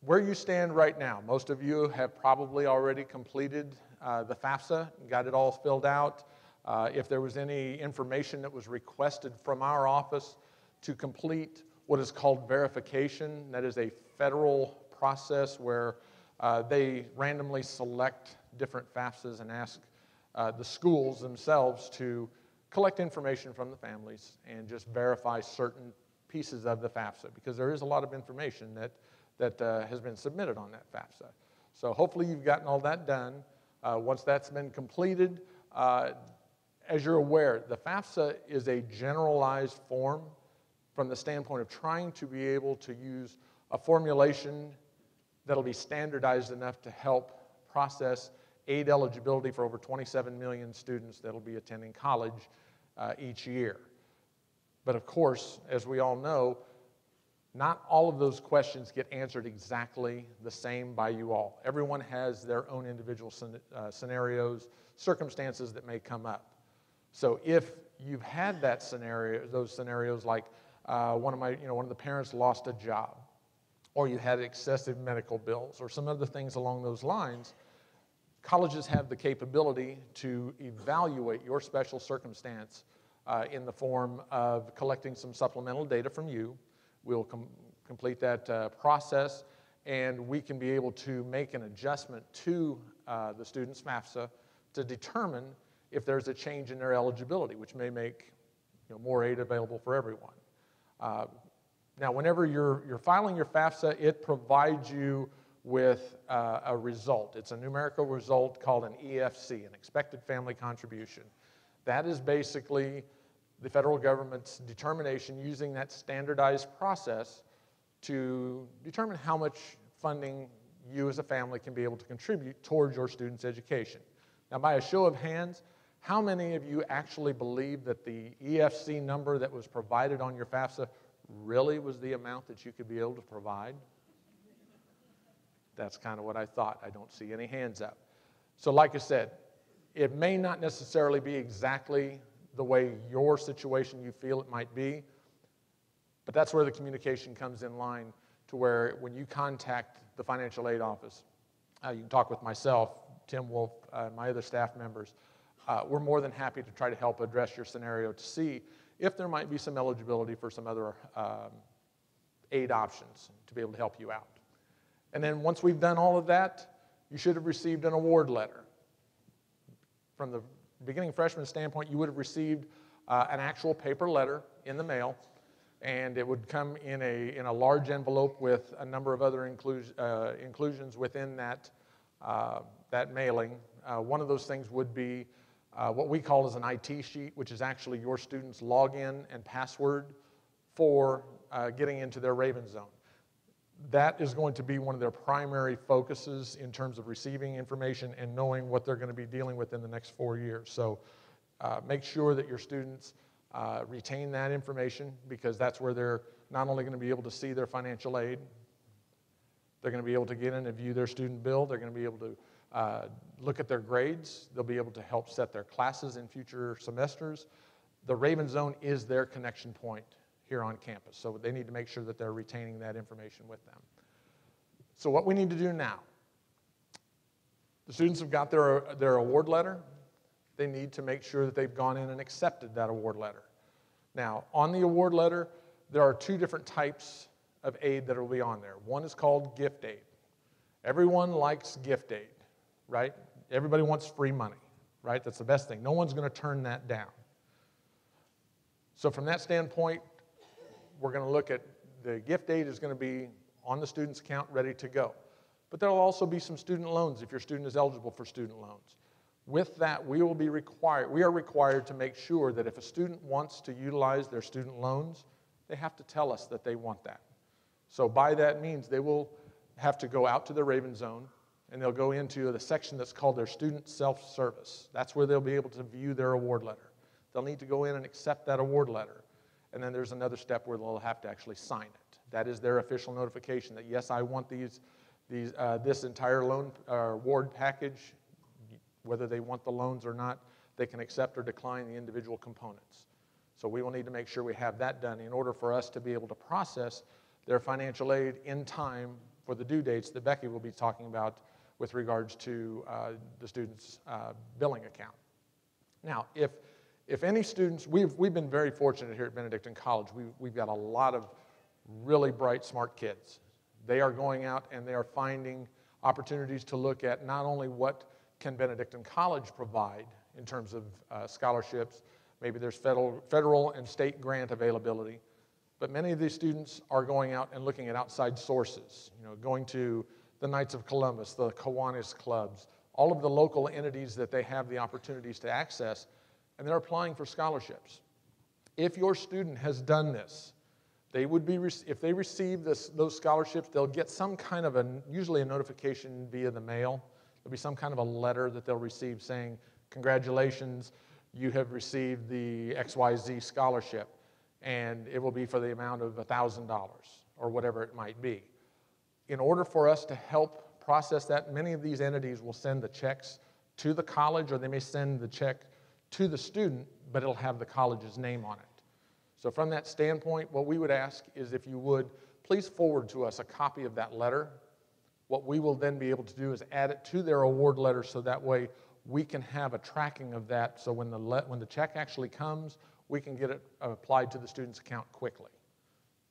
Where you stand right now, most of you have probably already completed uh, the FAFSA, got it all filled out. Uh, if there was any information that was requested from our office to complete what is called verification, that is a federal process where uh, they randomly select different FAFSAs and ask uh, the schools themselves to collect information from the families and just verify certain pieces of the FAFSA because there is a lot of information that, that uh, has been submitted on that FAFSA. So hopefully you've gotten all that done. Uh, once that's been completed, uh, as you're aware, the FAFSA is a generalized form from the standpoint of trying to be able to use a formulation that'll be standardized enough to help process aid eligibility for over 27 million students that'll be attending college uh, each year. But of course, as we all know, not all of those questions get answered exactly the same by you all. Everyone has their own individual uh, scenarios, circumstances that may come up. So if you've had that scenario, those scenarios like uh, one of my, you know, one of the parents lost a job, or you had excessive medical bills, or some other things along those lines, colleges have the capability to evaluate your special circumstance uh, in the form of collecting some supplemental data from you. We'll com complete that uh, process, and we can be able to make an adjustment to uh, the student's FAFSA to determine if there's a change in their eligibility, which may make you know, more aid available for everyone. Uh, now, whenever you're, you're filing your FAFSA, it provides you with uh, a result. It's a numerical result called an EFC, an expected family contribution. That is basically the federal government's determination using that standardized process to determine how much funding you as a family can be able to contribute towards your student's education. Now, by a show of hands, how many of you actually believe that the EFC number that was provided on your FAFSA really was the amount that you could be able to provide? That's kind of what I thought. I don't see any hands up. So, like I said, it may not necessarily be exactly the way your situation you feel it might be, but that's where the communication comes in line to where when you contact the financial aid office, uh, you can talk with myself, Tim Wolf, uh, my other staff members. Uh, we're more than happy to try to help address your scenario to see if there might be some eligibility for some other um, aid options to be able to help you out. And then once we've done all of that, you should have received an award letter. From the beginning freshman standpoint, you would have received uh, an actual paper letter in the mail, and it would come in a, in a large envelope with a number of other inclus- uh, inclusions within that, uh, that mailing. Uh, one of those things would be uh, what we call as an IT sheet, which is actually your student's login and password for uh, getting into their Raven Zone that is going to be one of their primary focuses in terms of receiving information and knowing what they're going to be dealing with in the next four years. So uh, make sure that your students uh, retain that information because that's where they're not only going to be able to see their financial aid, they're going to be able to get in and view their student bill, they're going to be able to uh, look at their grades, they'll be able to help set their classes in future semesters. The Raven Zone is their connection point here on campus. So they need to make sure that they're retaining that information with them. So what we need to do now, the students have got their, their award letter. They need to make sure that they've gone in and accepted that award letter. Now, on the award letter, there are two different types of aid that will be on there. One is called gift aid. Everyone likes gift aid, right? Everybody wants free money, right? That's the best thing. No one's going to turn that down. So, from that standpoint, we're going to look at the gift aid is going to be on the student's account ready to go. But there will also be some student loans if your student is eligible for student loans. With that, we will be required, we are required to make sure that if a student wants to utilize their student loans, they have to tell us that they want that. So by that means, they will have to go out to the Raven Zone and they'll go into the section that's called their student self-service. That's where they'll be able to view their award letter. They'll need to go in and accept that award letter. And then there's another step where they'll have to actually sign it. That is their official notification that, yes, I want these, these, uh, this entire loan uh, award package, whether they want the loans or not, they can accept or decline the individual components. So we will need to make sure we have that done in order for us to be able to process their financial aid in time for the due dates that Becky will be talking about with regards to uh, the student's uh, billing account. Now, if, if any students, we've, we've been very fortunate here at Benedictine College. We've, we've got a lot of really bright, smart kids. They are going out and they are finding opportunities to look at not only what can Benedictine College provide in terms of uh, scholarships, maybe there's federal, federal and state grant availability, but many of these students are going out and looking at outside sources, you know, going to the Knights of Columbus, the Kiwanis clubs, all of the local entities that they have the opportunities to access, and they're applying for scholarships. If your student has done this, they would be, if they receive this, those scholarships, they'll get some kind of a, usually a notification via the mail. There'll be some kind of a letter that they'll receive saying, congratulations, you have received the XYZ scholarship, and it will be for the amount of $1,000 or whatever it might be. In order for us to help process that, many of these entities will send the checks to the college or they may send the check to the student, but it'll have the college's name on it. So, from that standpoint, what we would ask is if you would please forward to us a copy of that letter. What we will then be able to do is add it to their award letter so that way we can have a tracking of that so when the, when the check actually comes, we can get it applied to the student's account quickly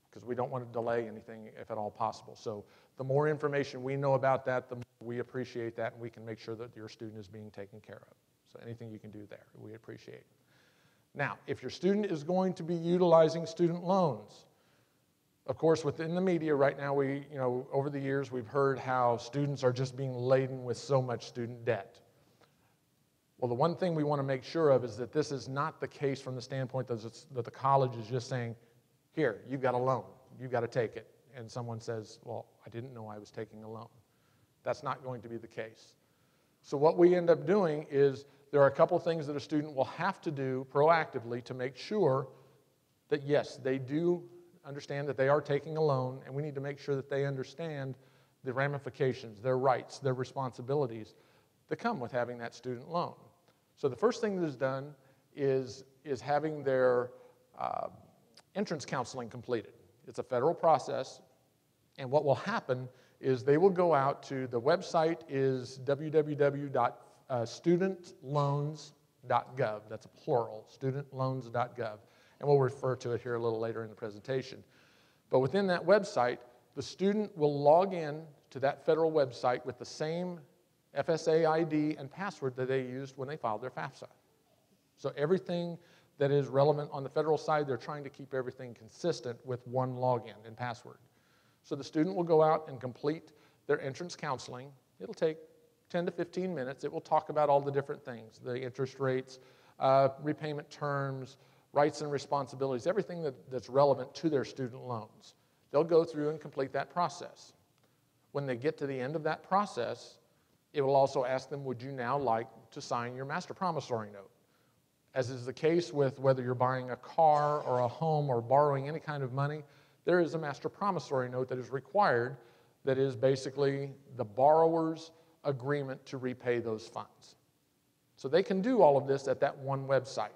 because we don't want to delay anything if at all possible. So the more information we know about that, the more we appreciate that and we can make sure that your student is being taken care of. So anything you can do there, we appreciate. Now, if your student is going to be utilizing student loans, of course, within the media right now, we, you know, over the years, we've heard how students are just being laden with so much student debt. Well, the one thing we want to make sure of is that this is not the case from the standpoint that, that the college is just saying, here, you've got a loan, you've got to take it. And someone says, well, I didn't know I was taking a loan. That's not going to be the case. So, what we end up doing is there are a couple things that a student will have to do proactively to make sure that, yes, they do understand that they are taking a loan, and we need to make sure that they understand the ramifications, their rights, their responsibilities that come with having that student loan. So the first thing that is done is, is having their uh, entrance counseling completed. It's a federal process, and what will happen is they will go out to the website is Uh, www.studentloans.gov. That's a plural, studentloans.gov. And we'll refer to it here a little later in the presentation. But within that website, the student will log in to that federal website with the same FSA ID and password that they used when they filed their FAFSA. So everything that is relevant on the federal side, they're trying to keep everything consistent with one login and password. So the student will go out and complete their entrance counseling. It'll take 10 to 15 minutes. It will talk about all the different things the interest rates, uh, repayment terms, rights and responsibilities, everything that, that's relevant to their student loans. They'll go through and complete that process. When they get to the end of that process, it will also ask them, Would you now like to sign your master promissory note? As is the case with whether you're buying a car or a home or borrowing any kind of money, there is a master promissory note that is required that is basically the borrower's agreement to repay those funds. So they can do all of this at that one website.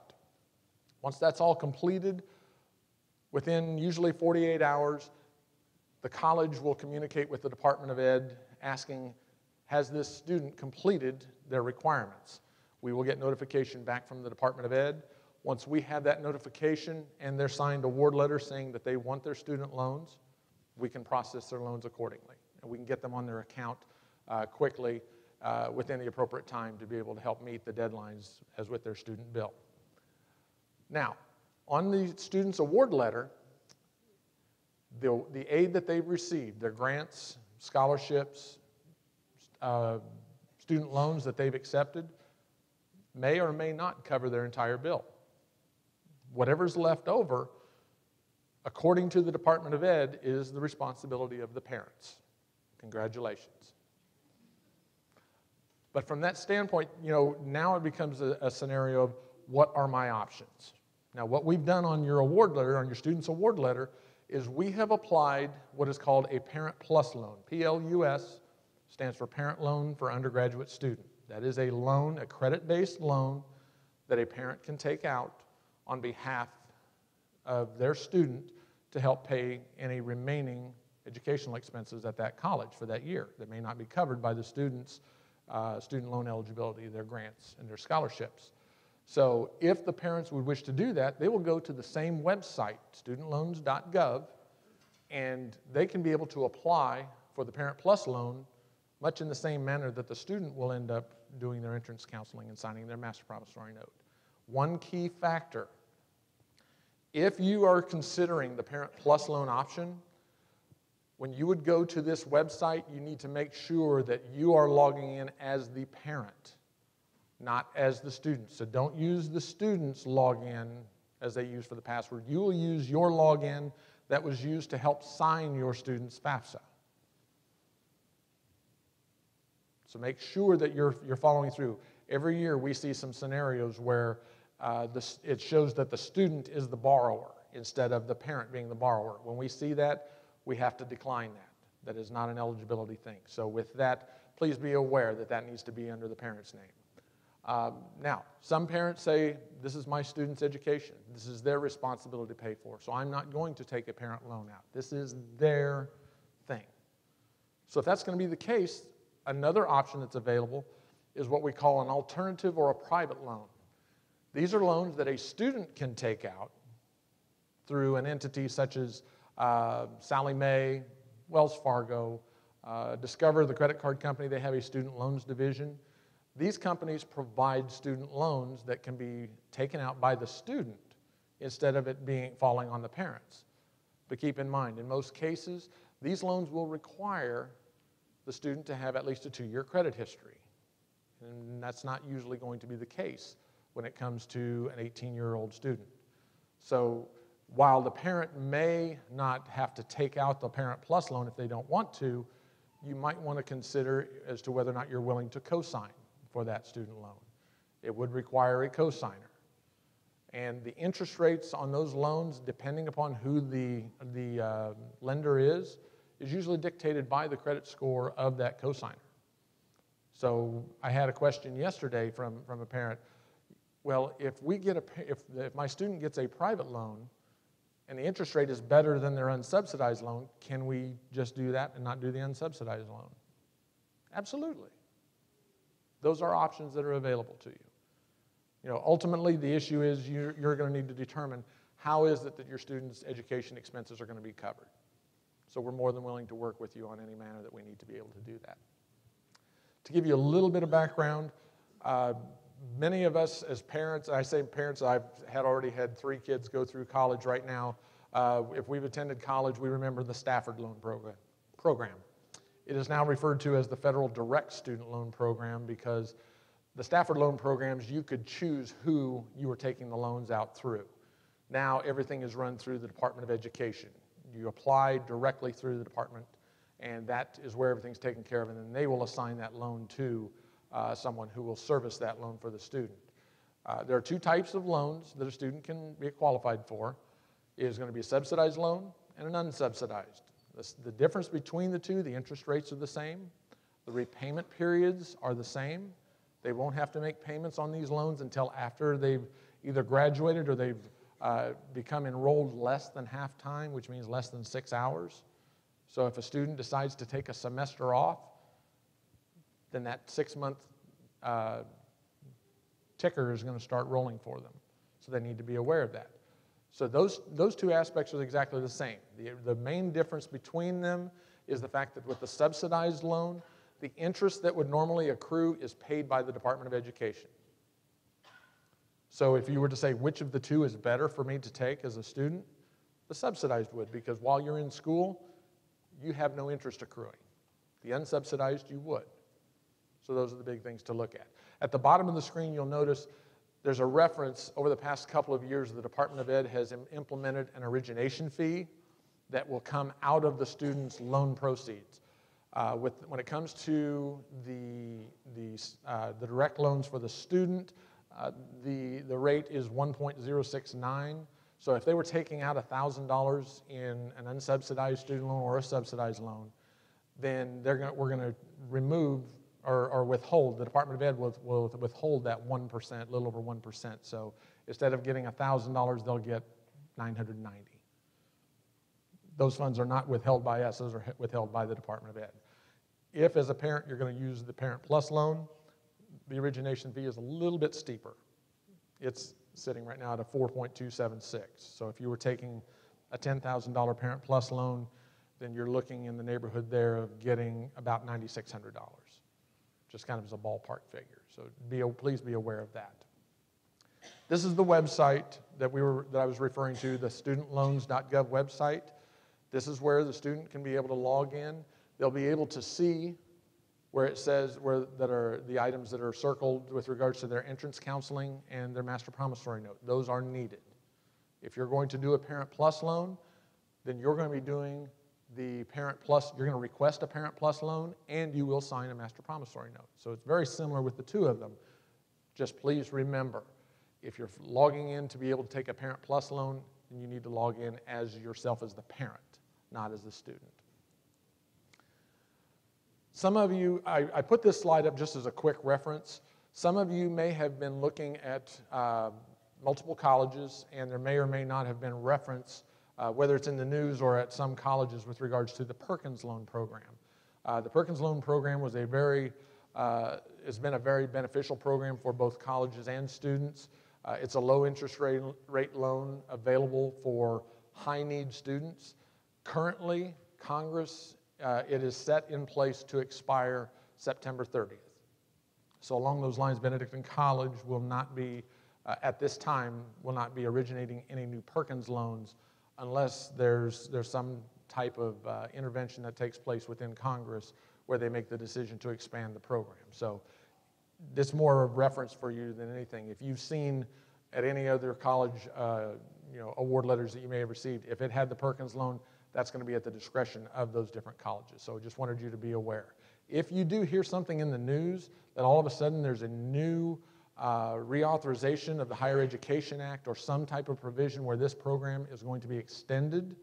Once that's all completed, within usually 48 hours, the college will communicate with the Department of Ed asking has this student completed their requirements? We will get notification back from the Department of Ed. Once we have that notification and their signed award letter saying that they want their student loans, we can process their loans accordingly. And we can get them on their account uh, quickly uh, within the appropriate time to be able to help meet the deadlines as with their student bill. Now, on the student's award letter, the, the aid that they've received, their grants, scholarships, uh, student loans that they've accepted may or may not cover their entire bill. Whatever's left over, according to the Department of Ed, is the responsibility of the parents. Congratulations. But from that standpoint, you know, now it becomes a, a, scenario of what are my options? Now, what we've done on your award letter, on your student's award letter, is we have applied what is called a Parent Plus loan, P L U S stands for Parent Loan for Undergraduate Student. That is a loan, a credit based loan that a parent can take out on behalf of their student to help pay any remaining educational expenses at that college for that year that may not be covered by the student's uh, student loan eligibility, their grants, and their scholarships. So if the parents would wish to do that, they will go to the same website, studentloans.gov, and they can be able to apply for the Parent Plus loan much in the same manner that the student will end up doing their entrance counseling and signing their master promissory note. One key factor if you are considering the Parent Plus loan option, when you would go to this website, you need to make sure that you are logging in as the parent, not as the student. So don't use the student's login as they use for the password. You will use your login that was used to help sign your student's FAFSA. So make sure that you're, you're following through. Every year we see some scenarios where uh, it shows that the student is the borrower instead of the parent being the borrower. When we see that, we have to decline that. That is not an eligibility thing. So with that, please be aware that that needs to be under the parent's name. Um, now, some parents say, this is my student's education. This is their responsibility to pay for. So I'm not going to take a parent loan out. This is their thing. So if that's going to be the case, another option that's available is what we call an alternative or a private loan. These are loans that a student can take out through an entity such as uh, Sallie Mae, Wells Fargo, uh, Discover, the credit card company, they have a student loans division. These companies provide student loans that can be taken out by the student instead of it being falling on the parents. But keep in mind, in most cases, these loans will require the student to have at least a two year credit history. And that's not usually going to be the case when it comes to an 18 year old student. So while the parent may not have to take out the Parent Plus loan if they don't want to, you might want to consider as to whether or not you're willing to co sign for that student loan. It would require a co signer. And the interest rates on those loans, depending upon who the, the uh, lender is, is usually dictated by the credit score of that co signer. So I had a question yesterday from, from a parent well, if we get a, if, if my student gets a private loan and the interest rate is better than their unsubsidized loan, can we just do that and not do the unsubsidized loan? Absolutely. Those are options that are available to you. You know, ultimately, the issue is you're, you're going to need to determine how is it that your students' education expenses are going to be covered. So we're more than willing to work with you on any manner that we need to be able to do that. To give you a little bit of background, uh, many of us as parents, I say parents, I've had already had three kids go through college right now. Uh, if we've attended college, we remember the Stafford Loan Program. program. It is now referred to as the Federal Direct Student Loan Program because the Stafford Loan programs, you could choose who you were taking the loans out through. Now everything is run through the Department of Education. You apply directly through the department, and that is where everything's taken care of, and then they will assign that loan to uh, someone who will service that loan for the student. Uh, there are two types of loans that a student can be qualified for. It is going to be a subsidized loan and an unsubsidized. The, the difference between the two, the interest rates are the same. The repayment periods are the same. They won't have to make payments on these loans until after they've either graduated or they've uh, become enrolled less than half time, which means less than six hours. So if a student decides to take a semester off, then that six month uh, ticker is going to start rolling for them. So they need to be aware of that. So those, those two aspects are exactly the same. The, the main difference between them is the fact that with the subsidized loan, the interest that would normally accrue is paid by the Department of Education. So if you were to say which of the two is better for me to take as a student, the subsidized would, because while you're in school, you have no interest accruing. The unsubsidized, you would. So those are the big things to look at. At the bottom of the screen, you'll notice there's a reference over the past couple of years, the Department of Ed has implemented an origination fee that will come out of the student's loan proceeds. Uh, with, when it comes to the, the, uh, the direct loans for the student, uh, the, the rate is 1.069. So if they were taking out $1,000 in an unsubsidized student loan or a subsidized loan, then they're gonna, we're going to remove or, or withhold, the Department of Ed will, will withhold that 1%, a little over 1%. So instead of getting $1,000, they'll get 990. Those funds are not withheld by us, those are withheld by the Department of Ed. If, as a parent, you're going to use the Parent Plus loan, the origination fee is a little bit steeper. It's sitting right now at a 4.276. So if you were taking a $10,000 Parent Plus loan, then you're looking in the neighborhood there of getting about $9,600, just kind of as a ballpark figure. So be, please be aware of that. This is the website that, we were, that I was referring to, the studentloans.gov website. This is where the student can be able to log in. They'll be able to see where it says where that are the items that are circled with regards to their entrance counseling and their master promissory note. Those are needed. If you're going to do a Parent Plus loan, then you're going to be doing the Parent Plus, you're going to request a Parent Plus loan and you will sign a master promissory note. So it's very similar with the two of them. Just please remember, if you're logging in to be able to take a Parent Plus loan, then you need to log in as yourself as the parent, not as the student. Some of you, I, I, put this slide up just as a quick reference. Some of you may have been looking at uh, multiple colleges, and there may or may not have been reference, uh, whether it's in the news or at some colleges, with regards to the Perkins Loan Program. Uh, the Perkins Loan Program was a very, uh, has been a very beneficial program for both colleges and students. Uh, it's a low interest rate, rate loan available for high need students. Currently, Congress uh, it is set in place to expire September 30th. So along those lines, Benedictine College will not be, uh, at this time, will not be originating any new Perkins loans unless there's, there's some type of uh, intervention that takes place within Congress where they make the decision to expand the program. So this more of a reference for you than anything. If you've seen at any other college, uh, you know, award letters that you may have received, if it had the Perkins loan, that's going to be at the discretion of those different colleges. So I just wanted you to be aware. If you do hear something in the news that all of a sudden there's a new uh, reauthorization of the Higher Education Act or some type of provision where this program is going to be extended,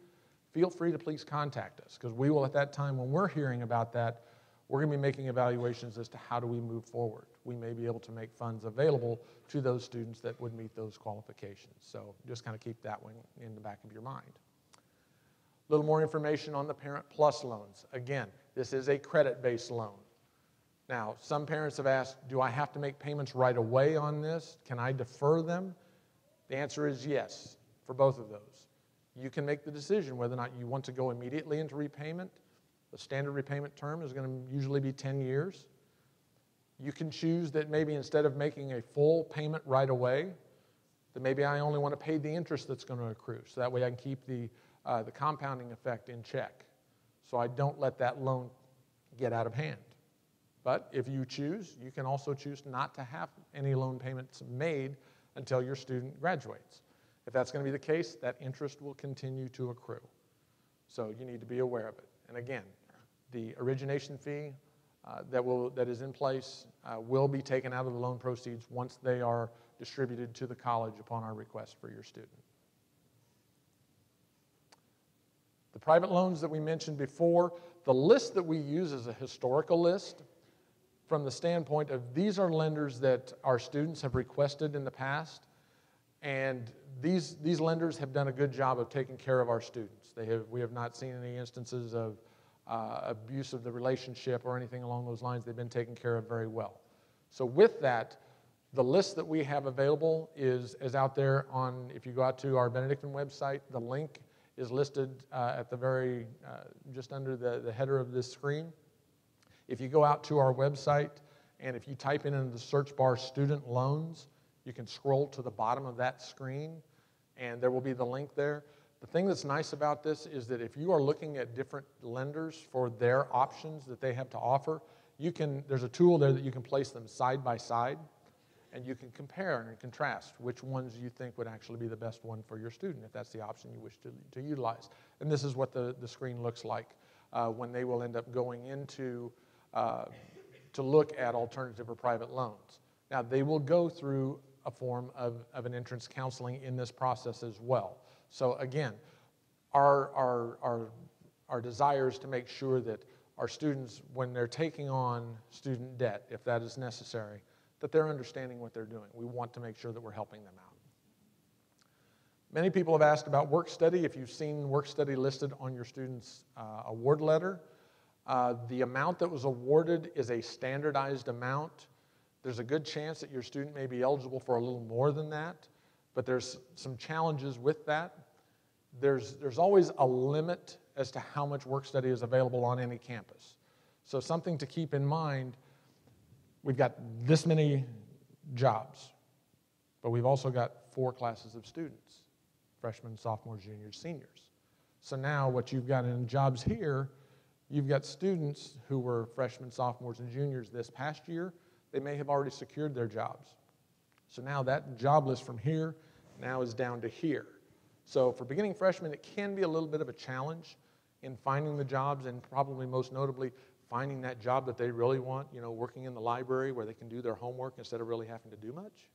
feel free to please contact us because we will, at that time, when we're hearing about that, we're going to be making evaluations as to how do we move forward. We may be able to make funds available to those students that would meet those qualifications. So just kind of keep that one in the back of your mind. A little more information on the Parent Plus loans. Again, this is a credit-based loan. Now, some parents have asked, do I have to make payments right away on this? Can I defer them? The answer is yes for both of those. You can make the decision whether or not you want to go immediately into repayment. The standard repayment term is going to usually be 10 years. You can choose that maybe instead of making a full payment right away, that maybe I only want to pay the interest that's going to accrue. So that way I can keep the uh, the compounding effect in check. So I don't let that loan get out of hand. But if you choose, you can also choose not to have any loan payments made until your student graduates. If that's going to be the case, that interest will continue to accrue. So you need to be aware of it. And again, the origination fee uh, that, will, that is in place uh, will be taken out of the loan proceeds once they are distributed to the college upon our request for your student. The private loans that we mentioned before, the list that we use is a historical list from the standpoint of these are lenders that our students have requested in the past, and these, these lenders have done a good job of taking care of our students. They have, we have not seen any instances of uh, abuse of the relationship or anything along those lines. They've been taken care of very well. So with that, the list that we have available is, is out there on, if you go out to our Benedictine website, the link is listed uh, at the very, uh, just under the, the header of this screen. If you go out to our website and if you type in in the search bar student loans, you can scroll to the bottom of that screen and there will be the link there. The thing that's nice about this is that if you are looking at different lenders for their options that they have to offer, you can, there's a tool there that you can place them side by side and you can compare and contrast which ones you think would actually be the best one for your student if that's the option you wish to, to utilize. And this is what the, the screen looks like uh, when they will end up going into uh, to look at alternative or private loans. Now, they will go through a form of, of an entrance counseling in this process as well. So again, our, our, our, our desire is to make sure that our students, when they're taking on student debt, if that is necessary, that they're understanding what they're doing. We want to make sure that we're helping them out. Many people have asked about work study. If you've seen work study listed on your student's uh, award letter, uh, the amount that was awarded is a standardized amount. There's a good chance that your student may be eligible for a little more than that, but there's some challenges with that. There's, there's always a limit as to how much work study is available on any campus. So, something to keep in mind we've got this many jobs, but we've also got four classes of students freshmen, sophomores, juniors, seniors. So now what you've got in jobs here, you've got students who were freshmen, sophomores, and juniors this past year. They may have already secured their jobs. So now that job list from here now is down to here. So for beginning freshmen, it can be a little bit of a challenge in finding the jobs and probably most notably finding that job that they really want, you know, working in the library where they can do their homework instead of really having to do much.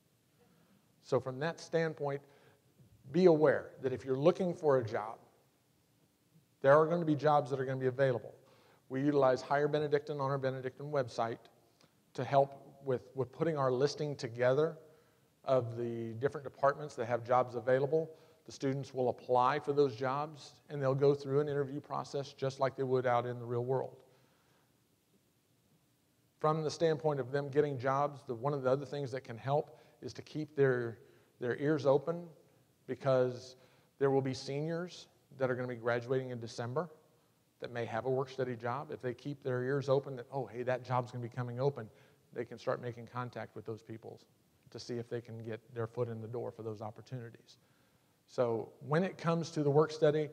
So from that standpoint, be aware that if you're looking for a job, there are going to be jobs that are going to be available. We utilize Higher Benedictine on our Benedictine website to help with, with putting our listing together of the different departments that have jobs available. The students will apply for those jobs and they'll go through an interview process just like they would out in the real world. From the standpoint of them getting jobs, the, one of the other things that can help is to keep their, their ears open because there will be seniors that are going to be graduating in December that may have a work study job. If they keep their ears open, that, oh, hey, that job's going to be coming open, they can start making contact with those people to see if they can get their foot in the door for those opportunities. So when it comes to the work study,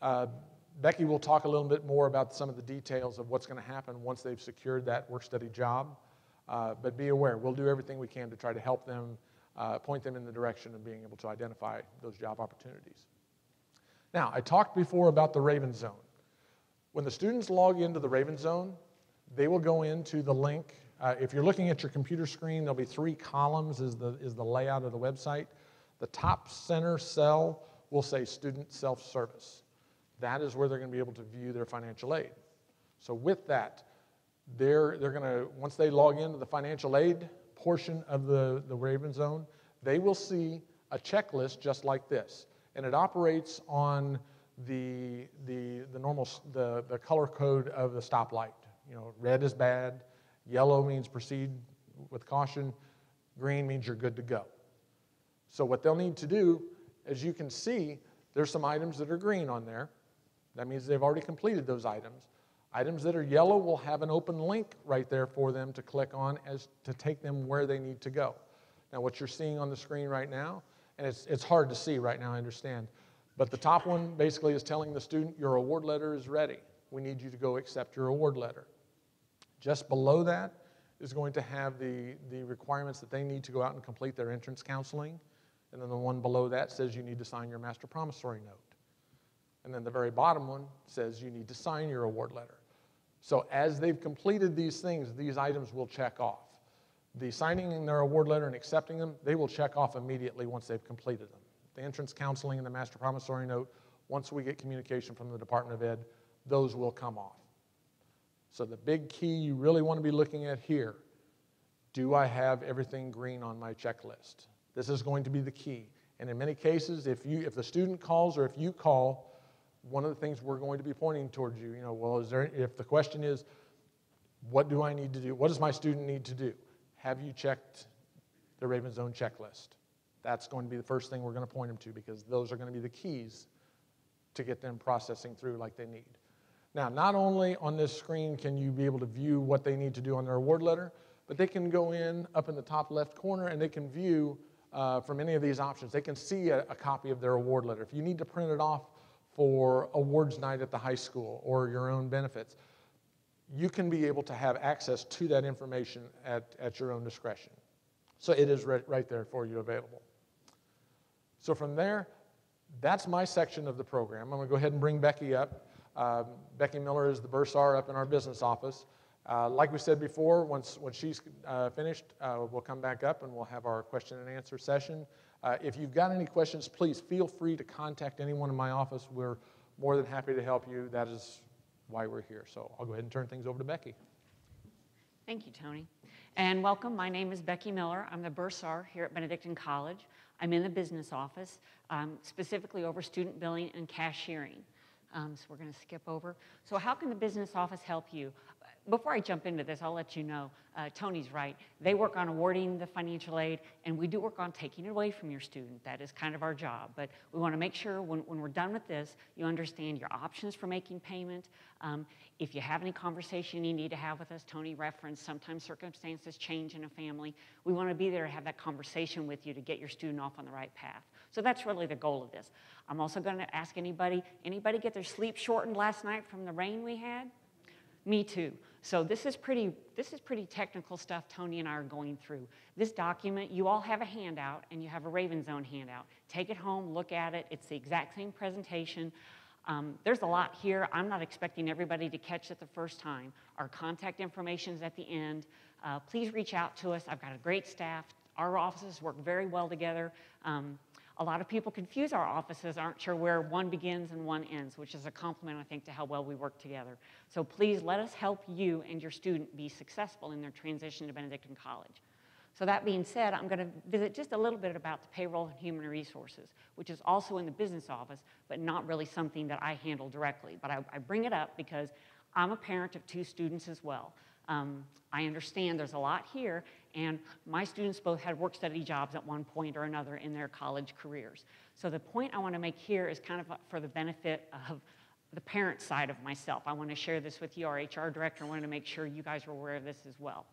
uh, Becky will talk a little bit more about some of the details of what's going to happen once they've secured that work study job. Uh, but be aware, we'll do everything we can to try to help them uh, point them in the direction of being able to identify those job opportunities. Now, I talked before about the Raven Zone. When the students log into the Raven Zone, they will go into the link. Uh, if you're looking at your computer screen, there'll be three columns is the, is the layout of the website. The top center cell will say student self-service. That is where they're going to be able to view their financial aid. So with that, they're, they're going to, once they log into the financial aid portion of the, the Raven Zone, they will see a checklist just like this. And it operates on the, the, the normal, the, the color code of the stoplight. You know, red is bad, yellow means proceed with caution, green means you're good to go. So what they'll need to do, as you can see, there's some items that are green on there. That means they've already completed those items. Items that are yellow will have an open link right there for them to click on as to take them where they need to go. Now, what you're seeing on the screen right now, and it's, it's hard to see right now, I understand, but the top one basically is telling the student your award letter is ready. We need you to go accept your award letter. Just below that is going to have the, the requirements that they need to go out and complete their entrance counseling. And then the one below that says you need to sign your master promissory note. And then the very bottom one says you need to sign your award letter. So as they've completed these things, these items will check off. The signing their award letter and accepting them, they will check off immediately once they've completed them. The entrance counseling and the master promissory note, once we get communication from the Department of Ed, those will come off. So the big key you really want to be looking at here, do I have everything green on my checklist? This is going to be the key. And in many cases, if, you, if the student calls or if you call, one of the things we're going to be pointing towards you, you know, well, is there, if the question is, what do I need to do? What does my student need to do? Have you checked the Raven Zone checklist? That's going to be the first thing we're going to point them to because those are going to be the keys to get them processing through like they need. Now, not only on this screen can you be able to view what they need to do on their award letter, but they can go in up in the top left corner and they can view uh, from any of these options. They can see a, a copy of their award letter. If you need to print it off for awards night at the high school or your own benefits, you can be able to have access to that information at, at your own discretion. So it is right, right there for you available. So from there, that's my section of the program. I'm going to go ahead and bring Becky up. Um, Becky Miller is the bursar up in our business office. Uh, like we said before, once when she's uh, finished, uh, we'll come back up and we'll have our question and answer session. Uh, if you've got any questions, please feel free to contact anyone in my office. We're more than happy to help you. That is why we're here. So I'll go ahead and turn things over to Becky. Thank you, Tony. And welcome. My name is Becky Miller. I'm the bursar here at Benedictine College. I'm in the business office, um, specifically over student billing and cashiering. Um, so we're going to skip over. So how can the business office help you? Before I jump into this, I'll let you know, uh, Tony's right. They work on awarding the financial aid, and we do work on taking it away from your student. That is kind of our job. But we want to make sure when, when we're done with this, you understand your options for making payment. Um, if you have any conversation you need to have with us, Tony referenced, sometimes circumstances change in a family. We want to be there to have that conversation with you to get your student off on the right path. So that's really the goal of this. I'm also going to ask anybody, anybody get their sleep shortened last night from the rain we had? Me too. So this is pretty, this is pretty technical stuff Tony and I are going through. This document, you all have a handout and you have a Raven Zone handout. Take it home, look at it. It's the exact same presentation. Um, there's a lot here. I'm not expecting everybody to catch it the first time. Our contact information is at the end. Uh, please reach out to us. I've got a great staff. Our offices work very well together. Um, a lot of people confuse our offices, aren't sure where one begins and one ends, which is a compliment, I think, to how well we work together. So please let us help you and your student be successful in their transition to Benedictine College. So that being said, I'm going to visit just a little bit about the payroll and human resources, which is also in the business office, but not really something that I handle directly. But I, I bring it up because I'm a parent of two students as well. Um, I understand there's a lot here, and my students both had work study jobs at one point or another in their college careers. So the point I want to make here is kind of for the benefit of the parent side of myself. I want to share this with you. Our HR director I wanted to make sure you guys are aware of this as well.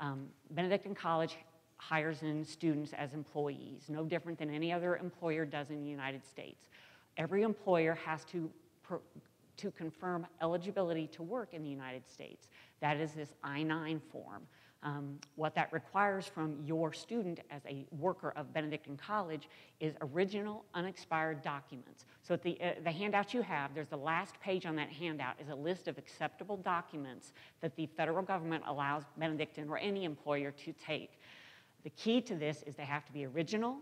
Um, Benedictine College hires in students as employees, no different than any other employer does in the United States. Every employer has to to confirm eligibility to work in the United States. That is this I-9 form. Um, what that requires from your student as a worker of Benedictine College is original, unexpired documents. So the, uh, the handout you have, there's the last page on that handout is a list of acceptable documents that the federal government allows Benedictine or any employer to take. The key to this is they have to be original,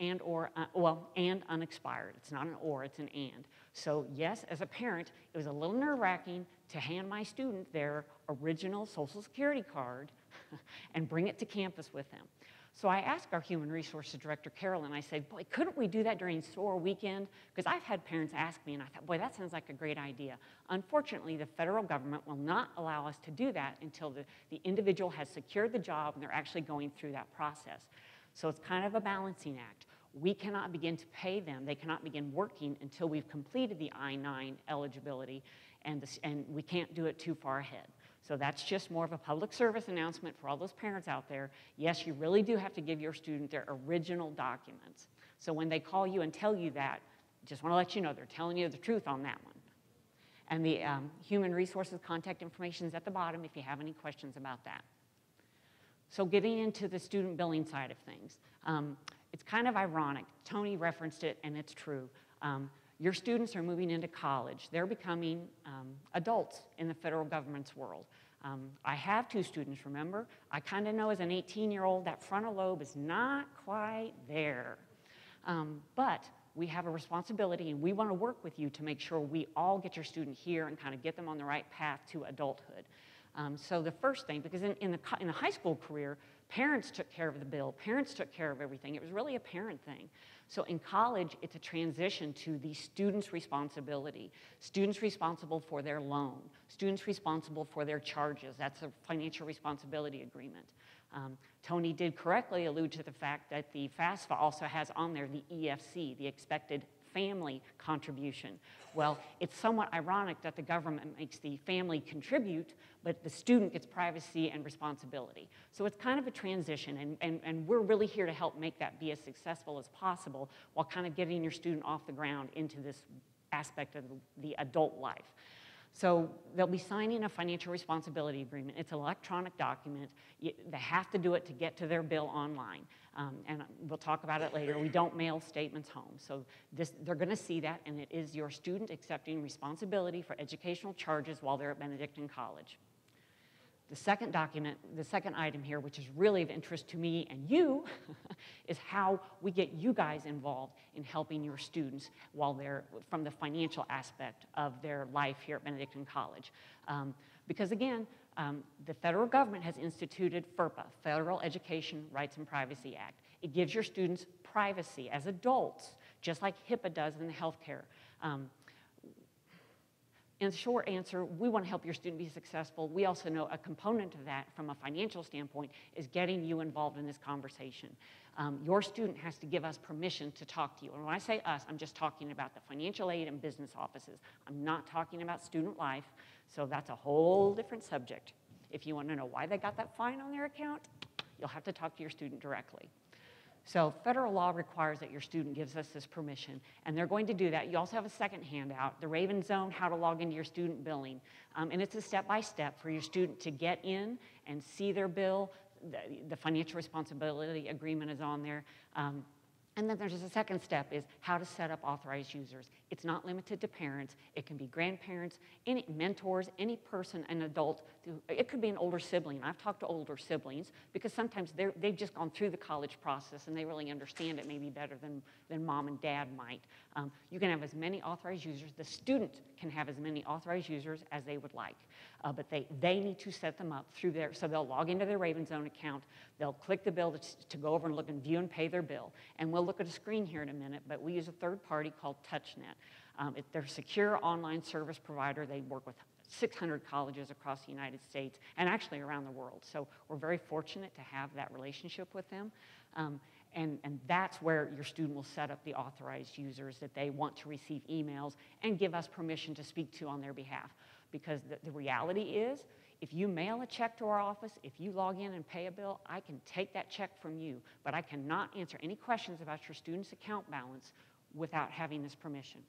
and or, uh, well, and unexpired. It's not an or, it's an and. So yes, as a parent, it was a little nerve wracking to hand my student their original social security card and bring it to campus with them. So I asked our human resources director, Carolyn, I said, boy, couldn't we do that during SOAR weekend? Because I've had parents ask me, and I thought, boy, that sounds like a great idea. Unfortunately, the federal government will not allow us to do that until the, the individual has secured the job and they're actually going through that process. So it's kind of a balancing act. We cannot begin to pay them. They cannot begin working until we've completed the I-9 eligibility, and, this, and we can't do it too far ahead. So that's just more of a public service announcement for all those parents out there. Yes, you really do have to give your student their original documents. So when they call you and tell you that, just want to let you know they're telling you the truth on that one. And the um, human resources contact information is at the bottom if you have any questions about that. So getting into the student billing side of things, um, it's kind of ironic. Tony referenced it, and it's true. Um, your students are moving into college. They're becoming um, adults in the federal government's world. Um, I have two students, remember? I kind of know as an 18-year-old that frontal lobe is not quite there. Um, but we have a responsibility, and we want to work with you to make sure we all get your student here and kind of get them on the right path to adulthood. Um, so the first thing, because in, in, the, in the high school career, parents took care of the bill, parents took care of everything. It was really a parent thing. So in college, it's a transition to the student's responsibility. Students responsible for their loan, students responsible for their charges. That's a financial responsibility agreement. Um, Tony did correctly allude to the fact that the FAFSA also has on there the EFC, the expected family contribution. Well, it's somewhat ironic that the government makes the family contribute, but the student gets privacy and responsibility. So it's kind of a transition, and, and, and we're really here to help make that be as successful as possible while kind of getting your student off the ground into this aspect of the adult life. So they'll be signing a financial responsibility agreement. It's an electronic document. they have to do it to get to their bill online. Um, and we'll talk about it later. We don't mail statements home. So this, they're going to see that, and it is your student accepting responsibility for educational charges while they're at Benedictine College. The second document, the second item here, which is really of interest to me and you, is how we get you guys involved in helping your students while they're from the financial aspect of their life here at Benedictine College. Um, because again, Um, the federal government has instituted FERPA, Federal Education Rights and Privacy Act. It gives your students privacy as adults, just like HIPAA does in the healthcare. Um, in the short answer, we want to help your student be successful. We also know a component of that from a financial standpoint is getting you involved in this conversation. Um, your student has to give us permission to talk to you. And when I say us, I'm just talking about the financial aid and business offices. I'm not talking about student life, so that's a whole different subject. If you want to know why they got that fine on their account, you'll have to talk to your student directly. So federal law requires that your student gives us this permission, and they're going to do that. You also have a second handout, the Raven Zone, how to log into your student billing. Um, and it's a step-by-step -step for your student to get in and see their bill. The, the financial responsibility agreement is on there. Um, and then there's a second step is how to set up authorized users. It's not limited to parents. It can be grandparents, any mentors, any person, an adult. It could be an older sibling. I've talked to older siblings because sometimes they've just gone through the college process and they really understand it maybe better than, than mom and dad might. Um, you can have as many authorized users. The student can have as many authorized users as they would like. Uh, but they, they need to set them up through their, so they'll log into their Raven Zone account. They'll click the bill to, to go over and look and view and pay their bill. And we'll look at a screen here in a minute, but we use a third party called TouchNet. Um, it, they're a secure online service provider. They work with 600 colleges across the United States and actually around the world. So we're very fortunate to have that relationship with them. Um, and, and that's where your student will set up the authorized users that they want to receive emails and give us permission to speak to on their behalf. Because the, the reality is, if you mail a check to our office, if you log in and pay a bill, I can take that check from you, but I cannot answer any questions about your student's account balance without having this permission.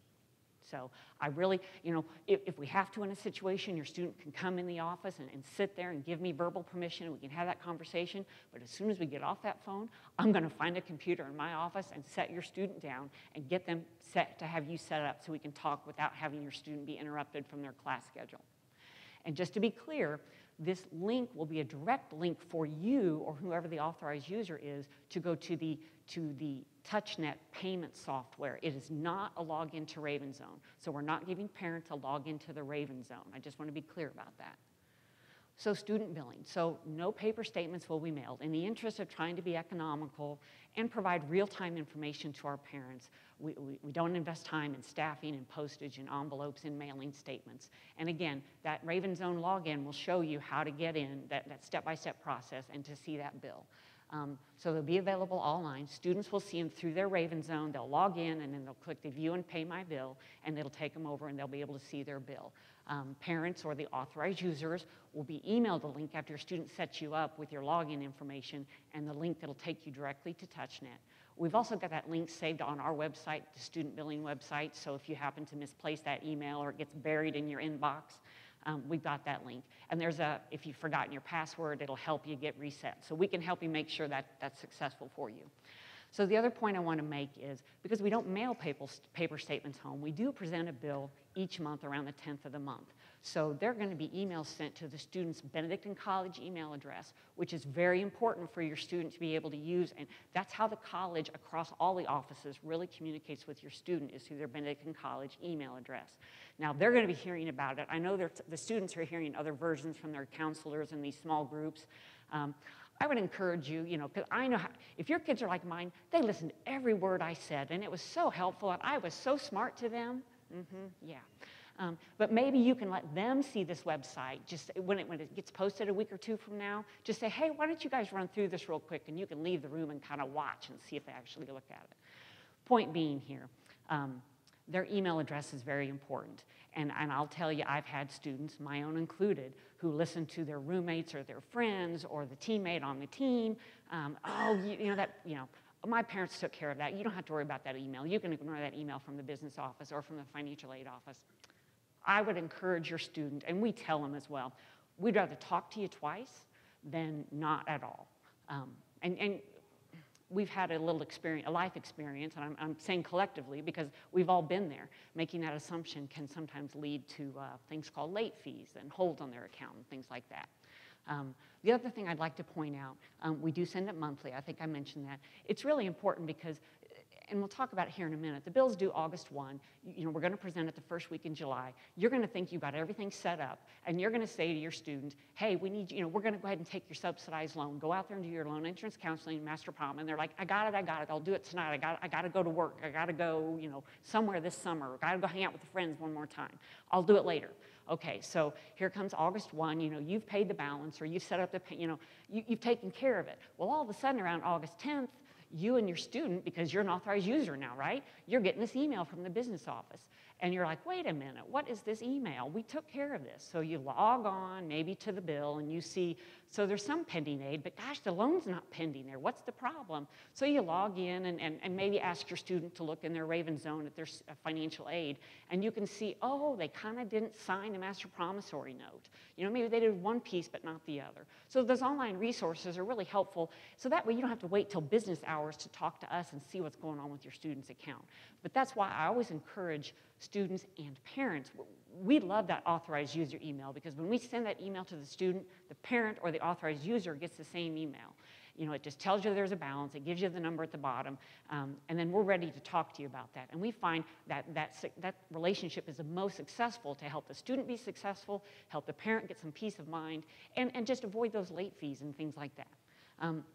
So I really, you know, if, if, we have to in a situation, your student can come in the office and, and, sit there and give me verbal permission and we can have that conversation. But as soon as we get off that phone, I'm going to find a computer in my office and set your student down and get them set to have you set up so we can talk without having your student be interrupted from their class schedule. And just to be clear, this link will be a direct link for you or whoever the authorized user is to go to the, to the TouchNet payment software. It is not a login to Raven Zone. So we're not giving parents a login to the Raven Zone. I just want to be clear about that. So student billing. So no paper statements will be mailed. In the interest of trying to be economical and provide real-time information to our parents, we, we, we, don't invest time in staffing and postage and envelopes and mailing statements. And again, that Raven Zone login will show you how to get in, that, that step-by-step process, and to see that bill. Um, so they'll be available online. Students will see them through their Raven Zone. They'll log in and then they'll click the view and pay my bill and it'll take them over and they'll be able to see their bill. Um, parents or the authorized users will be emailed the link after your student sets you up with your login information and the link that'll take you directly to TouchNet. We've also got that link saved on our website, the student billing website, so if you happen to misplace that email or it gets buried in your inbox, um, we've got that link. And there's a, if you've forgotten your password, it'll help you get reset. So we can help you make sure that that's successful for you. So the other point I want to make is, because we don't mail paper, statements home, we do present a bill each month around the 10th of the month. So they're going to be emails sent to the student's Benedictine College email address, which is very important for your student to be able to use. And that's how the college across all the offices really communicates with your student is through their Benedictine College email address. Now they're going to be hearing about it. I know the students are hearing other versions from their counselors in these small groups. Um, I would encourage you, you know, because I know how, if your kids are like mine, they listened to every word I said, and it was so helpful, and I was so smart to them. Mm-hmm, yeah. Um, but maybe you can let them see this website just when it, when it gets posted a week or two from now. Just say, hey, why don't you guys run through this real quick? And you can leave the room and kind of watch and see if they actually look at it. Point being here, um, their email address is very important. And, and I'll tell you, I've had students, my own included, who listen to their roommates or their friends or the teammate on the team. Um, oh, you, you know, that, you know, my parents took care of that. You don't have to worry about that email. You can ignore that email from the business office or from the financial aid office. I would encourage your student, and we tell them as well, we'd rather talk to you twice than not at all. Um, and, and we've had a little experience, a life experience, and I'm, I'm, saying collectively because we've all been there. Making that assumption can sometimes lead to uh, things called late fees and holds on their account and things like that. Um, the other thing I'd like to point out, um, we do send it monthly. I think I mentioned that. It's really important because and we'll talk about it here in a minute. The bill's due August 1. You, know, we're going to present it the first week in July. You're going to think you've got everything set up, and you're going to say to your student, hey, we need, you know, we're going to go ahead and take your subsidized loan. Go out there and do your loan insurance counseling, master prom. And they're like, I got it, I got it. I'll do it tonight. I got, I got to go to work. I got to go, you know, somewhere this summer. I got to go hang out with the friends one more time. I'll do it later. Okay, so here comes August 1, you know, you've paid the balance or you've set up the, you know, you, you've taken care of it. Well, all of a sudden around August 10th, you and your student, because you're an authorized user now, right? You're getting this email from the business office. And you're like, wait a minute, what is this email? We took care of this. So you log on maybe to the bill and you see, so there's some pending aid, but gosh, the loan's not pending there. What's the problem? So you log in and, and, and maybe ask your student to look in their Raven Zone at their financial aid. And you can see, oh, they kind of didn't sign a master promissory note. You know, maybe they did one piece but not the other. So those online resources are really helpful. So that way you don't have to wait till business hours to talk to us and see what's going on with your student's account. But that's why I always encourage students and parents. We love that authorized user email because when we send that email to the student, the parent or the authorized user gets the same email. You know, it just tells you there's a balance, it gives you the number at the bottom, um, and then we're ready to talk to you about that. And we find that that, that relationship is the most successful to help the student be successful, help the parent get some peace of mind, and, and just avoid those late fees and things like that. Um,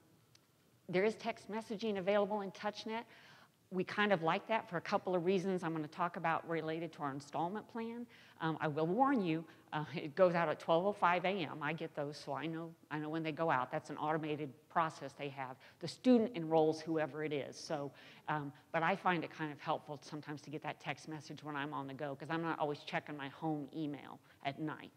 there is text messaging available in TouchNet we kind of like that for a couple of reasons I'm going to talk about related to our installment plan. Um, I will warn you, uh, it goes out at 12.05 a.m. I get those, so I know, I know when they go out. That's an automated process they have. The student enrolls whoever it is. So, um, but I find it kind of helpful sometimes to get that text message when I'm on the go because I'm not always checking my home email at night.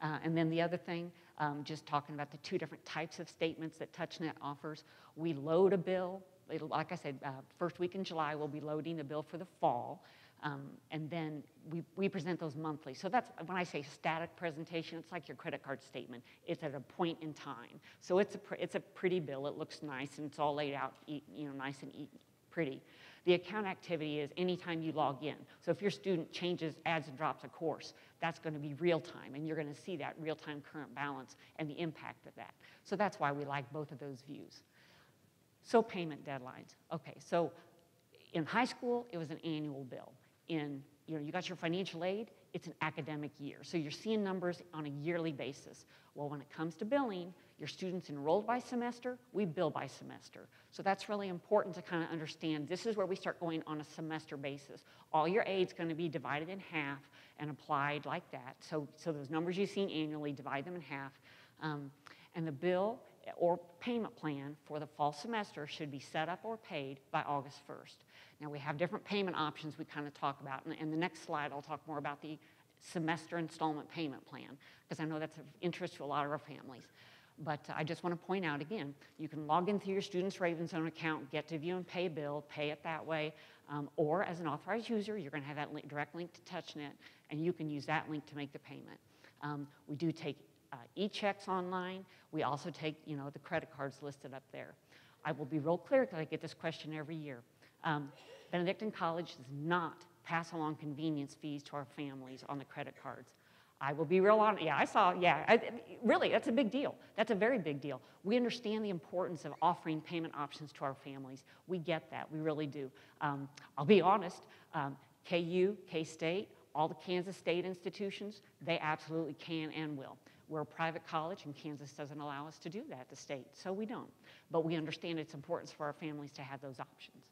Uh, and then the other thing, um, just talking about the two different types of statements that TouchNet offers. We load a bill like I said, uh, first week in July, we'll be loading the bill for the fall. Um, and then we, we present those monthly. So that's when I say static presentation, it's like your credit card statement. It's at a point in time. So it's a, it's a pretty bill. It looks nice and it's all laid out, you know, nice and pretty. The account activity is anytime you log in. So if your student changes, adds, and drops a course, that's going to be real time, and you're going to see that real time current balance and the impact of that. So that's why we like both of those views. So payment deadlines. Okay, so in high school, it was an annual bill. In, you know, you got your financial aid, it's an academic year. So you're seeing numbers on a yearly basis. Well, when it comes to billing, your students enrolled by semester, we bill by semester. So that's really important to kind of understand. This is where we start going on a semester basis. All your aid's going to be divided in half and applied like that. So, so those numbers you've seen annually, divide them in half. Um, and the bill or payment plan for the fall semester should be set up or paid by August 1st. Now we have different payment options we kind of talk about. And in the next slide, I'll talk more about the semester installment payment plan because I know that's of interest to a lot of our families. But I just want to point out again, you can log into your student's RavenZone account, get to view and pay a bill, pay it that way, um, or as an authorized user, you're going to have that link, direct link to TouchNet, and you can use that link to make the payment. Um, we do take uh, e-checks online. We also take, you know, the credit cards listed up there. I will be real clear because I get this question every year. Um, Benedictine College does not pass along convenience fees to our families on the credit cards. I will be real honest. Yeah, I saw, yeah, I, really, that's a big deal. That's a very big deal. We understand the importance of offering payment options to our families. We get that, we really do. Um, I'll be honest, um, KU, K State, all the Kansas State institutions, they absolutely can and will. We're a private college, and Kansas doesn't allow us to do that, the state, so we don't. But we understand its importance for our families to have those options.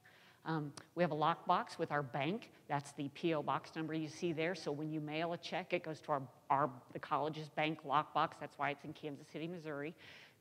Um, we have a lockbox with our bank. That's the P.O. box number you see there. So when you mail a check, it goes to our, our the college's bank lockbox. That's why it's in Kansas City, Missouri.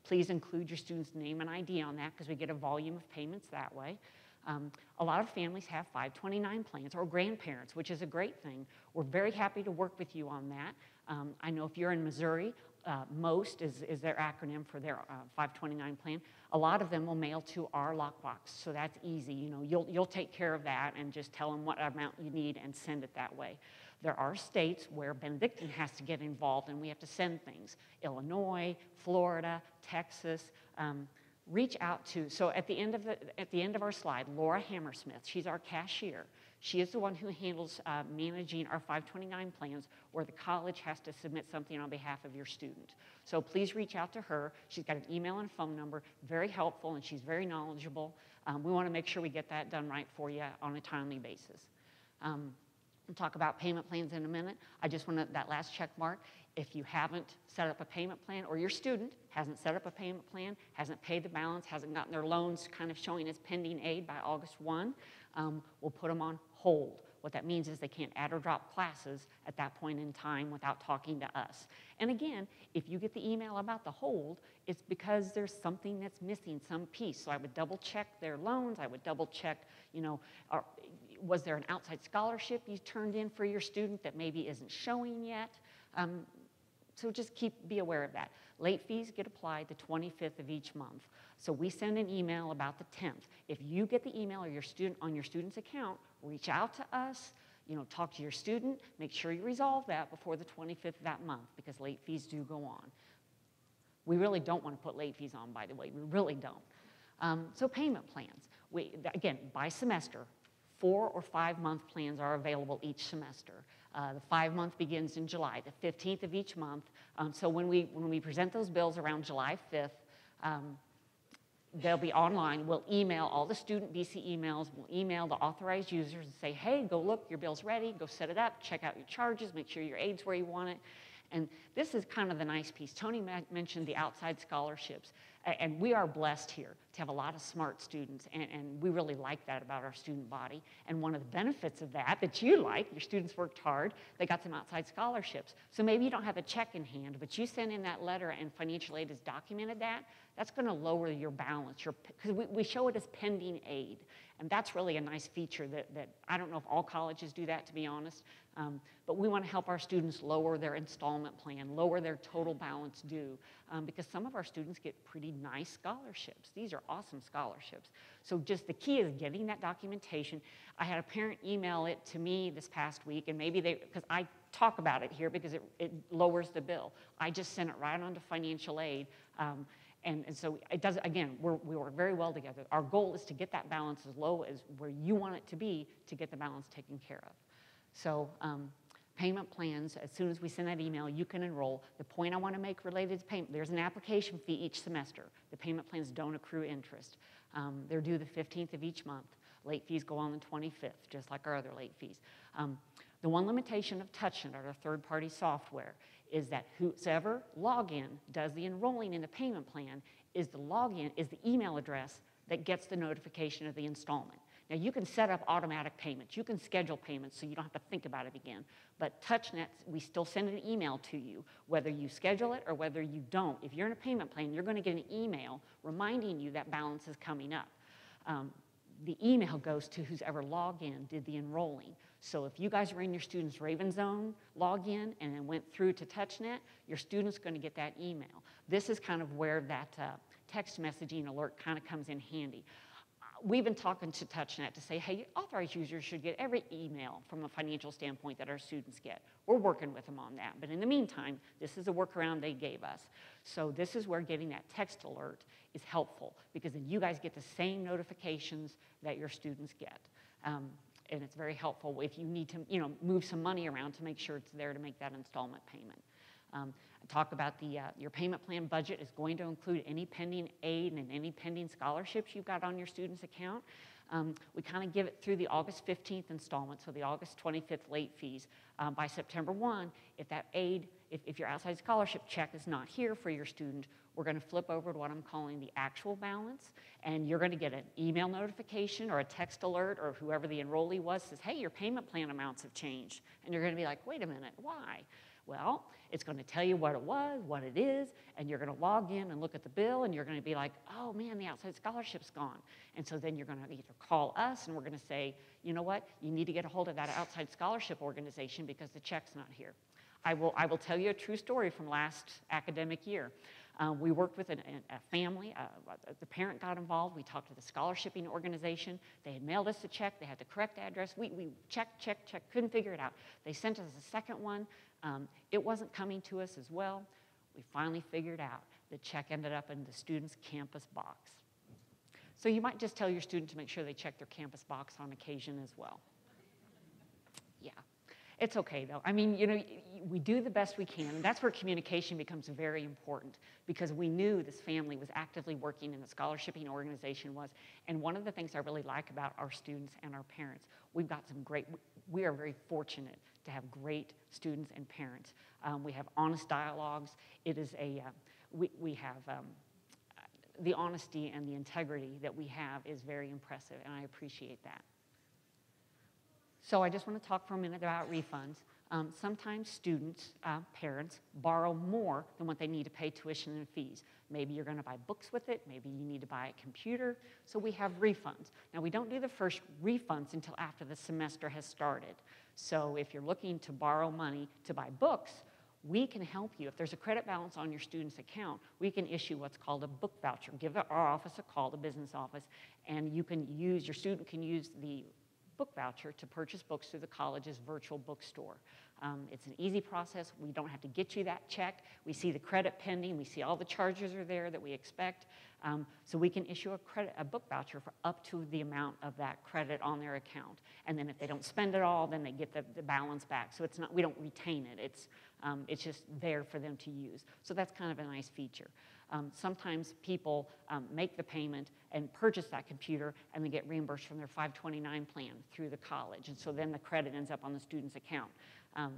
Please include your student's name and ID on that because we get a volume of payments that way. Um, a lot of families have 529 plans or grandparents, which is a great thing. We're very happy to work with you on that. Um, I know if you're in Missouri, uh, MOST is, is their acronym for their uh, 529 plan. A lot of them will mail to our lockbox, so that's easy. You know, you'll, you'll take care of that and just tell them what amount you need and send it that way. There are states where Benedictine has to get involved and we have to send things. Illinois, Florida, Texas. Um, reach out to, so at the end of the, at the end of our slide, Laura Hammersmith, she's our cashier. She is the one who handles uh, managing our 529 plans where the college has to submit something on behalf of your student. So please reach out to her. She's got an email and phone number, very helpful, and she's very knowledgeable. Um, we want to make sure we get that done right for you on a timely basis. Um, We'll talk about payment plans in a minute. I just want to, that last check mark, if you haven't set up a payment plan or your student hasn't set up a payment plan, hasn't paid the balance, hasn't gotten their loans kind of showing as pending aid by August 1, um, we'll put them on hold. What that means is they can't add or drop classes at that point in time without talking to us. And again, if you get the email about the hold, it's because there's something that's missing, some piece. So I would double check their loans. I would double check, you know, was there an outside scholarship you turned in for your student that maybe isn't showing yet? Um, so just keep be aware of that. Late fees get applied the 25th of each month. So we send an email about the 10th. If you get the email or your student on your student's account, reach out to us. You know, talk to your student. Make sure you resolve that before the 25th of that month because late fees do go on. We really don't want to put late fees on, by the way. We really don't. Um, so payment plans. We, again, by semester, four or five month plans are available each semester. Uh, the five month begins in July, the 15th of each month. Um, so when we, when we present those bills around July 5th, um, they'll be online. We'll email all the student BC emails. We'll email the authorized users and say, hey, go look, your bill's ready. Go set it up, check out your charges, make sure your aid's where you want it. And this is kind of the nice piece. Tony mentioned the outside scholarships. And we are blessed here to have a lot of smart students, and, and, we really like that about our student body. And one of the benefits of that, that you like, your students worked hard, they got some outside scholarships. So maybe you don't have a check in hand, but you send in that letter and financial aid has documented that, that's going to lower your balance, your because we, we show it as pending aid. And that's really a nice feature that, that I don't know if all colleges do that, to be honest. Um, but we want to help our students lower their installment plan, lower their total balance due, um, because some of our students get pretty nice scholarships. These are awesome scholarships. So just the key is getting that documentation. I had a parent email it to me this past week, and maybe they, because I talk about it here because it, it lowers the bill. I just sent it right on to financial aid. Um, and, and, so it does, again, we're, we work very well together. Our goal is to get that balance as low as where you want it to be to get the balance taken care of. So um, payment plans, as soon as we send that email, you can enroll. The point I want to make related to payment, there's an application fee each semester. The payment plans don't accrue interest. Um, they're due the 15th of each month. Late fees go on the 25th, just like our other late fees. Um, the one limitation of TouchNet, our third-party software, is that whoever login does the enrolling in the payment plan is the login, is the email address that gets the notification of the installment. Now, you can set up automatic payments. You can schedule payments so you don't have to think about it again. But TouchNet, we still send an email to you, whether you schedule it or whether you don't. If you're in a payment plan, you're going to get an email reminding you that balance is coming up. Um, the email goes to who's ever logged in, did the enrolling. So if you guys are in your student's Raven Zone login and then went through to TouchNet, your student's going to get that email. This is kind of where that uh, text messaging alert kind of comes in handy we've been talking to TouchNet to say, hey, authorized users should get every email from a financial standpoint that our students get. We're working with them on that. But in the meantime, this is a workaround they gave us. So this is where getting that text alert is helpful because then you guys get the same notifications that your students get. Um, and it's very helpful if you need to, you know, move some money around to make sure it's there to make that installment payment. Um, talk about the, uh, your payment plan budget is going to include any pending aid and any pending scholarships you've got on your student's account. Um, we kind of give it through the August 15th installment, so the August 25th late fees. Um, by September 1, if that aid, if, if your outside scholarship check is not here for your student, we're going to flip over to what I'm calling the actual balance, and you're going to get an email notification or a text alert or whoever the enrollee was says, hey, your payment plan amounts have changed. And you're going to be like, wait a minute, why? Well, it's going to tell you what it was, what it is, and you're going to log in and look at the bill, and you're going to be like, oh man, the outside scholarship's gone. And so then you're going to either call us, and we're going to say, you know what, you need to get a hold of that outside scholarship organization because the check's not here. I will, I will tell you a true story from last academic year. Uh, we worked with an, a family. Uh, the parent got involved. We talked to the scholarshiping organization. They had mailed us a check. They had the correct address. We, we checked, checked, checked, couldn't figure it out. They sent us a second one. Um, it wasn't coming to us as well. We finally figured out the check ended up in the student's campus box. So you might just tell your student to make sure they check their campus box on occasion as well. Yeah. It's okay though. I mean, you know, we do the best we can, and that's where communication becomes very important because we knew this family was actively working in the scholarshiping organization was. And one of the things I really like about our students and our parents, we've got some great, we are very fortunate to have great students and parents. Um, we have honest dialogues. It is a, uh, we, we have, um, the honesty and the integrity that we have is very impressive, and I appreciate that. So I just want to talk for a minute about refunds. Um, sometimes students, uh, parents, borrow more than what they need to pay tuition and fees. Maybe you're going to buy books with it, maybe you need to buy a computer, so we have refunds. Now, we don't do the first refunds until after the semester has started. So if you're looking to borrow money to buy books, we can help you. If there's a credit balance on your student's account, we can issue what's called a book voucher. Give our office a call, the business office, and you can use, your student can use the book voucher to purchase books through the college's virtual bookstore. Um, it's an easy process. We don't have to get you that check. We see the credit pending. We see all the charges are there that we expect. Um, so we can issue a, credit, a book voucher for up to the amount of that credit on their account. And then if they don't spend it all, then they get the, the balance back. So it's not, we don't retain it. It's, um, it's just there for them to use. So that's kind of a nice feature. Um, sometimes people um, make the payment and purchase that computer and they get reimbursed from their 529 plan through the college. And so then the credit ends up on the student's account. Um,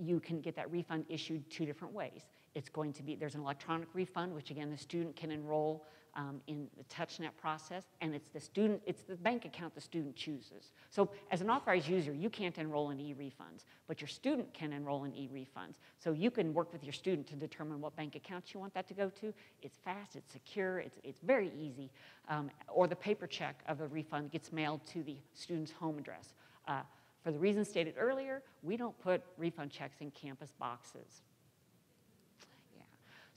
you can get that refund issued two different ways. It's going to be, there's an electronic refund, which again, the student can enroll um, in the TouchNet process, and it's the student, it's the bank account the student chooses. So as an authorized user, you can't enroll in e-refunds, but your student can enroll in e-refunds. So you can work with your student to determine what bank account you want that to go to. It's fast, it's secure, it's, it's very easy. Um, or the paper check of a refund gets mailed to the student's home address. Uh, for the reasons stated earlier, we don't put refund checks in campus boxes.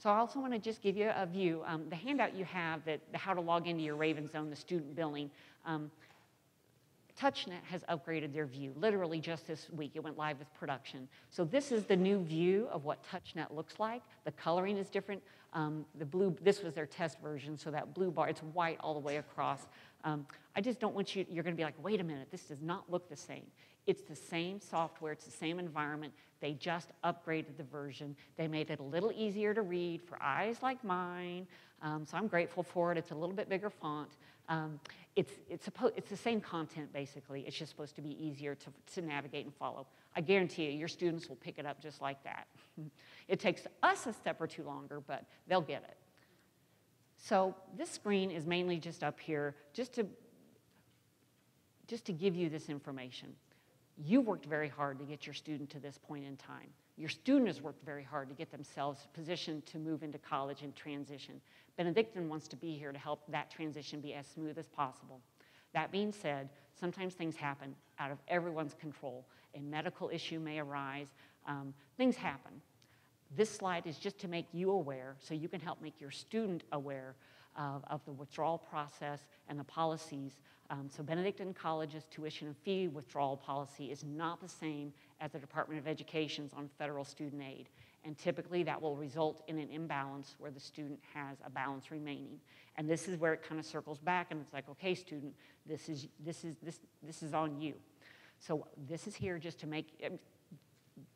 So I also want to just give you a view. Um, the handout you have, that the how to log into your Raven Zone, the student billing, um, TouchNet has upgraded their view, literally just this week. It went live with production. So this is the new view of what TouchNet looks like. The coloring is different. Um, the blue, this was their test version, so that blue bar, it's white all the way across. Um, I just don't want you, you're gonna be like, wait a minute, this does not look the same. It's the same software, it's the same environment. They just upgraded the version. They made it a little easier to read for eyes like mine. Um, so I'm grateful for it. It's a little bit bigger font. Um, it's, it's, it's the same content, basically. It's just supposed to be easier to, to navigate and follow. I guarantee you, your students will pick it up just like that. it takes us a step or two longer, but they'll get it. So this screen is mainly just up here just to, just to give you this information. You worked very hard to get your student to this point in time. Your student has worked very hard to get themselves positioned to move into college and transition. Benedictine wants to be here to help that transition be as smooth as possible. That being said, sometimes things happen out of everyone's control. A medical issue may arise. Um, things happen. This slide is just to make you aware so you can help make your student aware of, of the withdrawal process and the policies. Um, so Benedictine College's tuition and fee withdrawal policy is not the same as the Department of Education's on federal student aid. And typically that will result in an imbalance where the student has a balance remaining. And this is where it kind of circles back and it's like, okay, student, this is, this is, this, this is on you. So this is here just to make, um,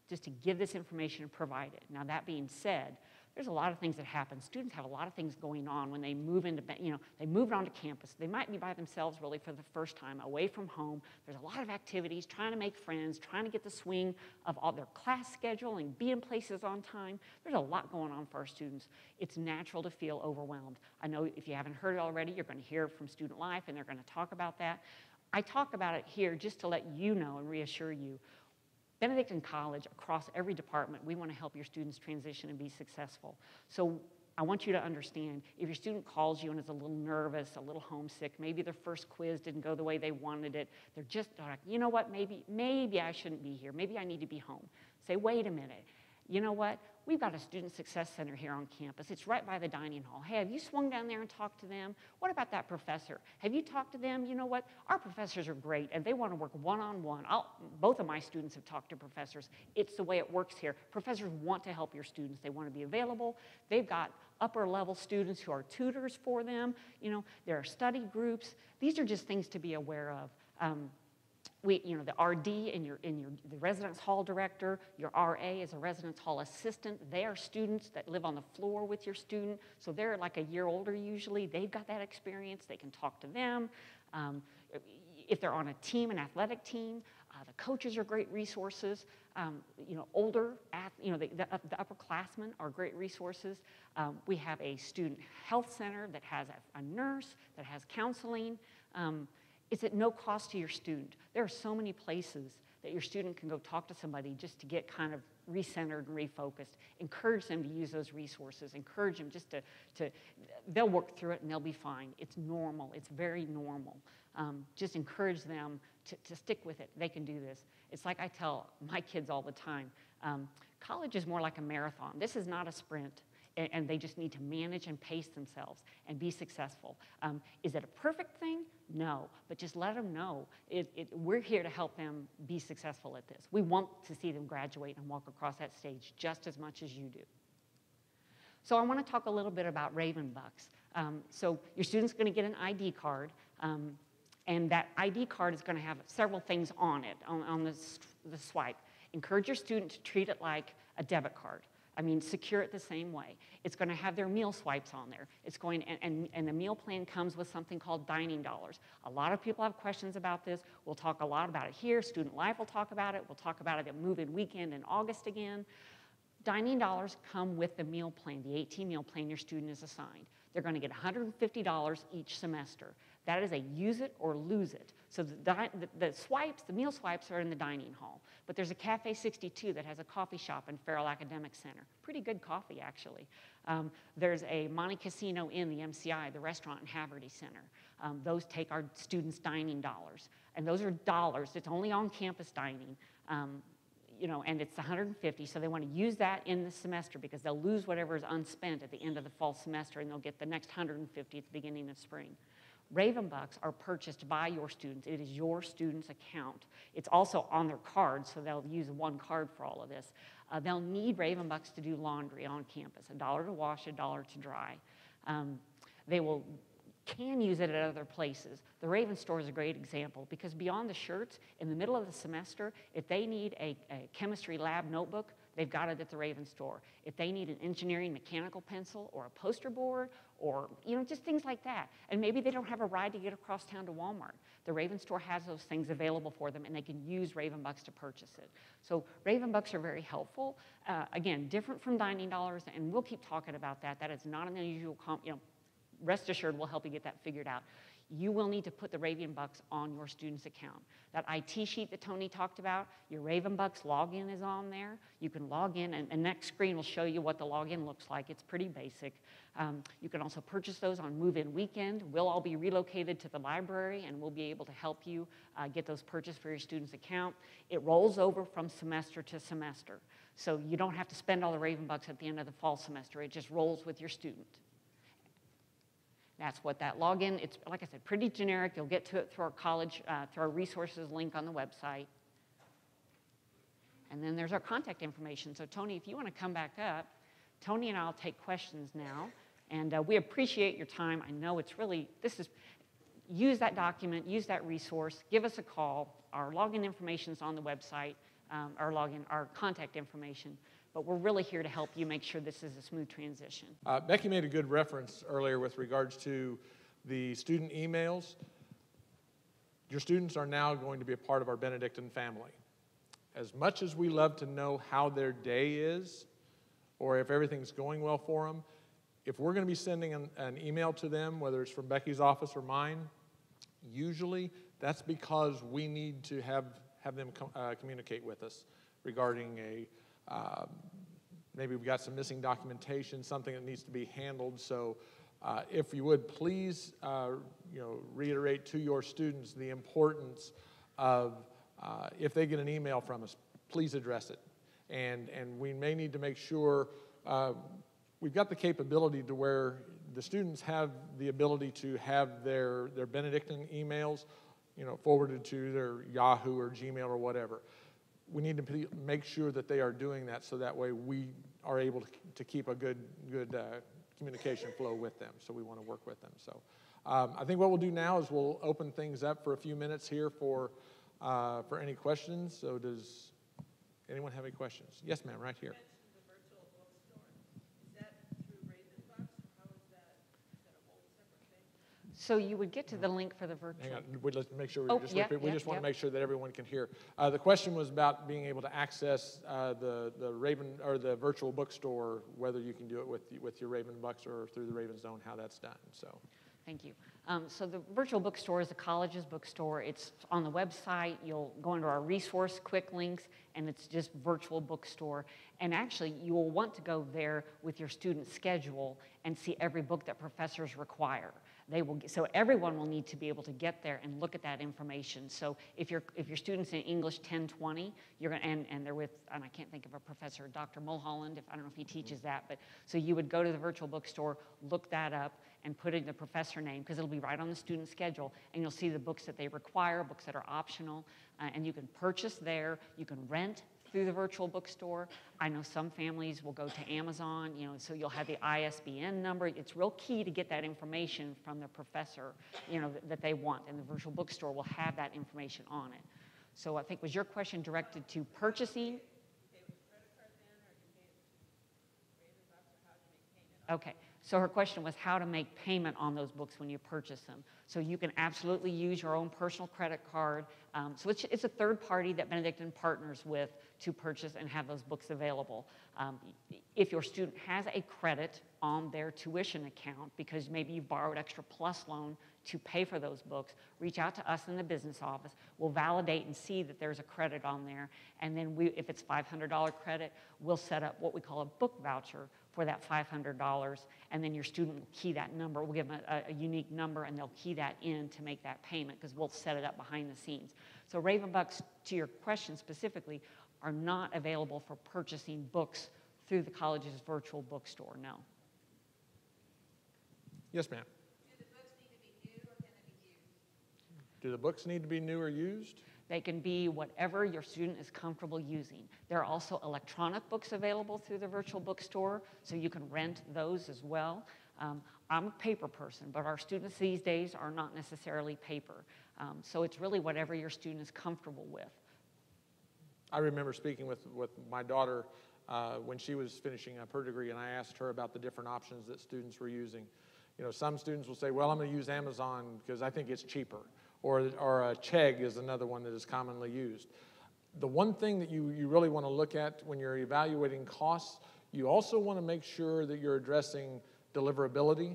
just to give this information and provide it. Now that being said, there's a lot of things that happen. Students have a lot of things going on when they move into, you know, they moved onto campus. They might be by themselves really for the first time, away from home. There's a lot of activities, trying to make friends, trying to get the swing of all their class schedule and be in places on time. There's a lot going on for our students. It's natural to feel overwhelmed. I know if you haven't heard it already, you're going to hear from Student Life and they're going to talk about that. I talk about it here just to let you know and reassure you Benedictine College, across every department, we want to help your students transition and be successful. So I want you to understand if your student calls you and is a little nervous, a little homesick, maybe their first quiz didn't go the way they wanted it, they're just like, you know what, maybe, maybe I shouldn't be here, maybe I need to be home. Say, wait a minute, you know what? We've got a student success center here on campus. It's right by the dining hall. Hey, have you swung down there and talked to them? What about that professor? Have you talked to them? You know what? Our professors are great and they want to work one on one. Both of my students have talked to professors. It's the way it works here. Professors want to help your students, they want to be available. They've got upper level students who are tutors for them. You know, there are study groups. These are just things to be aware of. Um, we, you know, the RD and your, and your, the residence hall director, your RA is a residence hall assistant. They are students that live on the floor with your student, so they're like a year older usually. They've got that experience. They can talk to them. Um, if they're on a team, an athletic team, uh, the coaches are great resources. Um, you know, older, at you know, the, the, the, upperclassmen are great resources. Um, we have a student health center that has a, a nurse, that has counseling. Um, it's at no cost to your student. There are so many places that your student can go talk to somebody just to get kind of recentered and refocused. Encourage them to use those resources. Encourage them just to, to they'll work through it and they'll be fine. It's normal. It's very normal. Um, just encourage them to, to stick with it. They can do this. It's like I tell my kids all the time um, college is more like a marathon. This is not a sprint and, they just need to manage and pace themselves and be successful. Um, is it a perfect thing? No, but just let them know it, it, we're here to help them be successful at this. We want to see them graduate and walk across that stage just as much as you do. So I want to talk a little bit about Raven Bucks. Um, so your student's going to get an ID card, um, and that ID card is going to have several things on it, on, on the, the swipe. Encourage your student to treat it like a debit card. I mean, secure it the same way. It's going to have their meal swipes on there. It's going, and, and, and, the meal plan comes with something called dining dollars. A lot of people have questions about this. We'll talk a lot about it here. Student Life will talk about it. We'll talk about it at Move In Weekend in August again. Dining dollars come with the meal plan, the 18 meal plan your student is assigned. They're going to get $150 each semester. That is a use it or lose it. So the, the, the, swipes, the meal swipes are in the dining hall. But there's a Cafe 62 that has a coffee shop in Farrell Academic Center. Pretty good coffee, actually. Um, there's a Monte Casino in the MCI, the restaurant in Haverty Center. Um, those take our students' dining dollars. And those are dollars. It's only on campus dining. Um, you know, and it's 150, so they want to use that in the semester because they'll lose whatever is unspent at the end of the fall semester and they'll get the next 150 at the beginning of spring. Raven Bucks are purchased by your students. It is your student's account. It's also on their card, so they'll use one card for all of this. Uh, they'll need Raven Bucks to do laundry on campus, a dollar to wash, a dollar to dry. Um, they will can use it at other places. The Raven store is a great example because beyond the shirts, in the middle of the semester, if they need a, a chemistry lab notebook, they've got it at the Raven store. If they need an engineering mechanical pencil or a poster board or you know just things like that, and maybe they don't have a ride to get across town to Walmart, the Raven store has those things available for them, and they can use Raven Bucks to purchase it. So Raven Bucks are very helpful. Uh, again, different from dining dollars, and we'll keep talking about that. That is not an unusual, comp, you know. Rest assured, we'll help you get that figured out you will need to put the Raven Bucks on your student's account. That IT sheet that Tony talked about, your Raven Bucks login is on there. You can log in, and the next screen will show you what the login looks like. It's pretty basic. Um, you can also purchase those on Move In Weekend. We'll all be relocated to the library, and we'll be able to help you uh, get those purchased for your student's account. It rolls over from semester to semester. So you don't have to spend all the Raven Bucks at the end of the fall semester. It just rolls with your student. That's what that login, it's like I said, pretty generic. You'll get to it through our college, uh, through our resources link on the website. And then there's our contact information. So Tony, if you want to come back up, Tony and I'll take questions now. And uh, we appreciate your time. I know it's really, this is, use that document, use that resource, give us a call. Our login information is on the website, um, our login, our contact information but we're really here to help you make sure this is a smooth transition. Uh, Becky made a good reference earlier with regards to the student emails. Your students are now going to be a part of our Benedictine family. As much as we love to know how their day is, or if everything's going well for them, if we're going to be sending an, an email to them, whether it's from Becky's office or mine, usually that's because we need to have, have them com- uh, communicate with us regarding a um, maybe we've got some missing documentation, something that needs to be handled. So uh, if you would please, uh, you know, reiterate to your students the importance of uh, if they get an email from us, please address it. And, and we may need to make sure uh, we've got the capability to where the students have the ability to have their, their Benedictine emails, you know, forwarded to their Yahoo or Gmail or whatever we need to make sure that they are doing that so that way we are able to, to keep a good, good uh, communication flow with them. So we want to work with them. So um, I think what we'll do now is we'll open things up for a few minutes here for uh, for any questions. So does anyone have any questions? Yes, ma'am, right here. mentioned the virtual bookstore. Is that through Ravenbucks, or how is that, is that a whole separate thing? So you would get to the link for the virtual. Hang on, we, let's make sure, Oh, we just, yeah, we yeah, just want to make sure that everyone can hear. Uh, the question was about being able to access, uh, the, the Raven, or the virtual bookstore, whether you can do it with, with your Raven Bucks or through the Raven Zone, how that's done, so. Thank you. Um, so the virtual bookstore is the college's bookstore. It's on the website. You'll go into our resource quick links, and it's just virtual bookstore. And actually, you will want to go there with your student schedule and see every book that professors require. They will, get- so everyone will need to be able to get there and look at that information. So if your if your students in English 1020, you're gonna and, and they're with and I can't think of a professor, Dr. Mulholland, if I don't know if he teaches that, but so you would go to the virtual bookstore, look that up, and put in the professor name because it'll be right on the student schedule, and you'll see the books that they require, books that are optional, uh, and you can purchase there. You can rent through the virtual bookstore. I know some families will go to Amazon, you know, so you'll have the ISBN number. It's real key to get that information from the professor, you know, that, that they want, and the virtual bookstore will have that information on it. So I think was your question directed to purchasing? Okay, so her question was how to make payment on those books when you purchase them. So you can absolutely use your own personal credit card. Um, so it's, it's a third party that Benedictine partners with to purchase and have those books available. Um, if your student has a credit on their tuition account because maybe you borrowed extra plus loan to pay for those books, reach out to us in the business office. We'll validate and see that there's a credit on there. And then we, if it's $500 credit, we'll set up what we call a book voucher for that $500. And then your student will key that number. We'll give them a, a unique number and they'll key that in to make that payment because we'll set it up behind the scenes. So Raven Ravenbucks, to your question specifically, are not available for purchasing books through the college's virtual bookstore, no. Yes, ma'am. Do the books need to be new or used? They can be whatever your student is comfortable using. There are also electronic books available through the virtual bookstore, so you can rent those as well. Um, I'm a paper person, but our students these days are not necessarily paper. Um, so it's really whatever your student is comfortable with. I remember speaking with, with my daughter uh, when she was finishing up her degree, and I asked her about the different options that students were using. You know, some students will say, well, I'm going to use Amazon because I think it's cheaper, or, or a Chegg is another one that is commonly used. The one thing that you, you really want to look at when you're evaluating costs, you also want to make sure that you're addressing deliverability.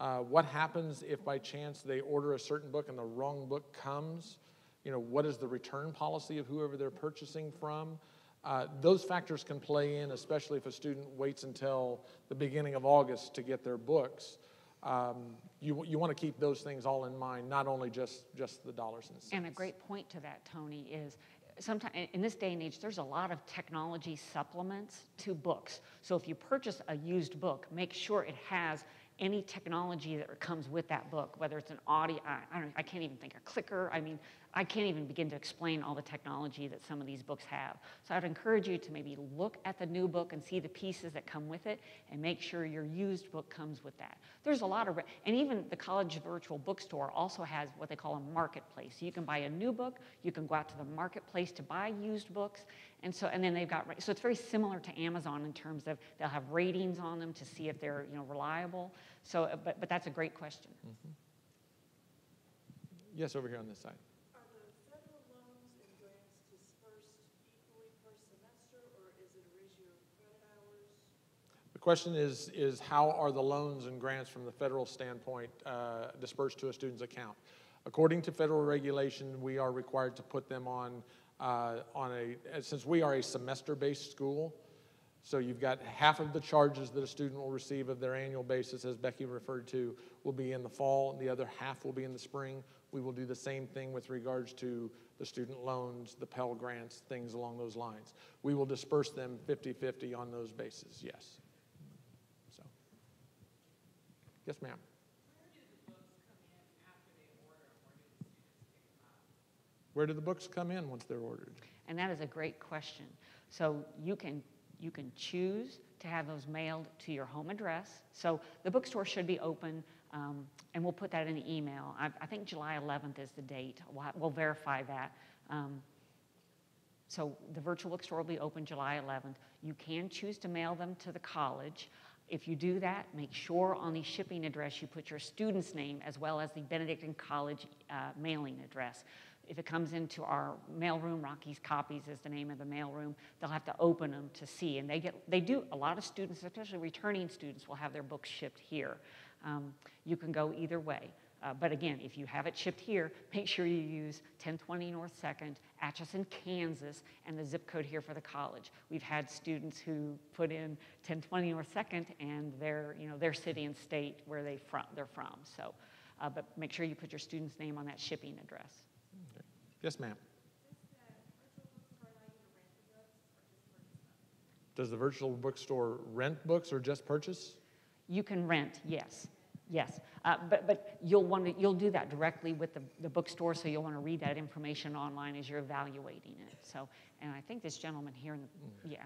Uh, what happens if by chance they order a certain book and the wrong book comes? You know, what is the return policy of whoever they're purchasing from? Uh, those factors can play in, especially if a student waits until the beginning of August to get their books. Um, you, you want to keep those things all in mind, not only just, just the dollars and cents. And a great point to that, Tony, is sometimes in this day and age, there's a lot of technology supplements to books. So if you purchase a used book, make sure it has any technology that comes with that book, whether it's an audio, I, I, don't, I can't even think, a clicker. I mean, I can't even begin to explain all the technology that some of these books have. So I'd encourage you to maybe look at the new book and see the pieces that come with it and make sure your used book comes with that. There's a lot of, and even the college virtual bookstore also has what they call a marketplace. You can buy a new book, you can go out to the marketplace to buy used books, and so, and then they've got, so it's very similar to Amazon in terms of they'll have ratings on them to see if they're, you know, reliable. So, but, but that's a great question. Mm-hmm. Yes, over here on this side. Are the federal loans and grants dispersed equally per semester, or is it a ratio of credit hours? The question is, is how are the loans and grants from the federal standpoint uh, dispersed to a student's account? According to federal regulation, we are required to put them on, uh, on a, since we are a semester-based school, so you've got half of the charges that a student will receive of their annual basis, as Becky referred to, will be in the fall, and the other half will be in the spring. We will do the same thing with regards to the student loans, the Pell Grants, things along those lines. We will disperse them 50-50 on those bases, yes. So, yes, ma'am. Where do the books come in once they're ordered? And that is a great question. So you can you can choose to have those mailed to your home address. So the bookstore should be open, um, and we'll put that in the email. I, I think July 11th is the date. We'll, we'll verify that. Um, so the virtual bookstore will be open July 11th. You can choose to mail them to the college. If you do that, make sure on the shipping address you put your student's name as well as the Benedictine College uh, mailing address. If it comes into our mailroom, Rocky's Copies is the name of the mailroom, they'll have to open them to see. And they get, they do, a lot of students, especially returning students, will have their books shipped here. Um, you can go either way. Uh, but again, if you have it shipped here, make sure you use 1020 North 2nd, Atchison, Kansas, and the zip code here for the college. We've had students who put in 1020 North 2nd and their, you know, their city and state where they from, they're from. So, uh, but make sure you put your student's name on that shipping address. Yes, ma'am. Does the virtual bookstore rent books or just purchase? You can rent, yes, yes. Uh, but, but you'll want to, you'll do that directly with the, the bookstore, so you'll want to read that information online as you're evaluating it. So, and I think this gentleman here, in the, yeah.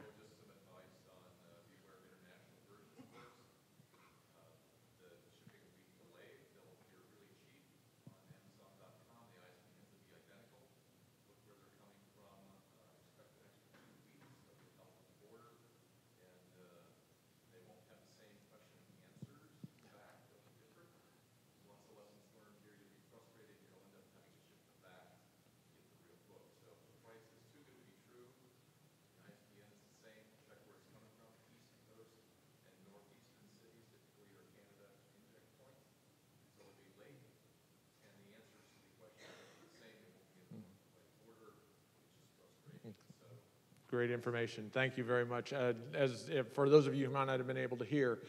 Great information. Thank you very much. Uh, As, if- for those of you who might not have been able to hear,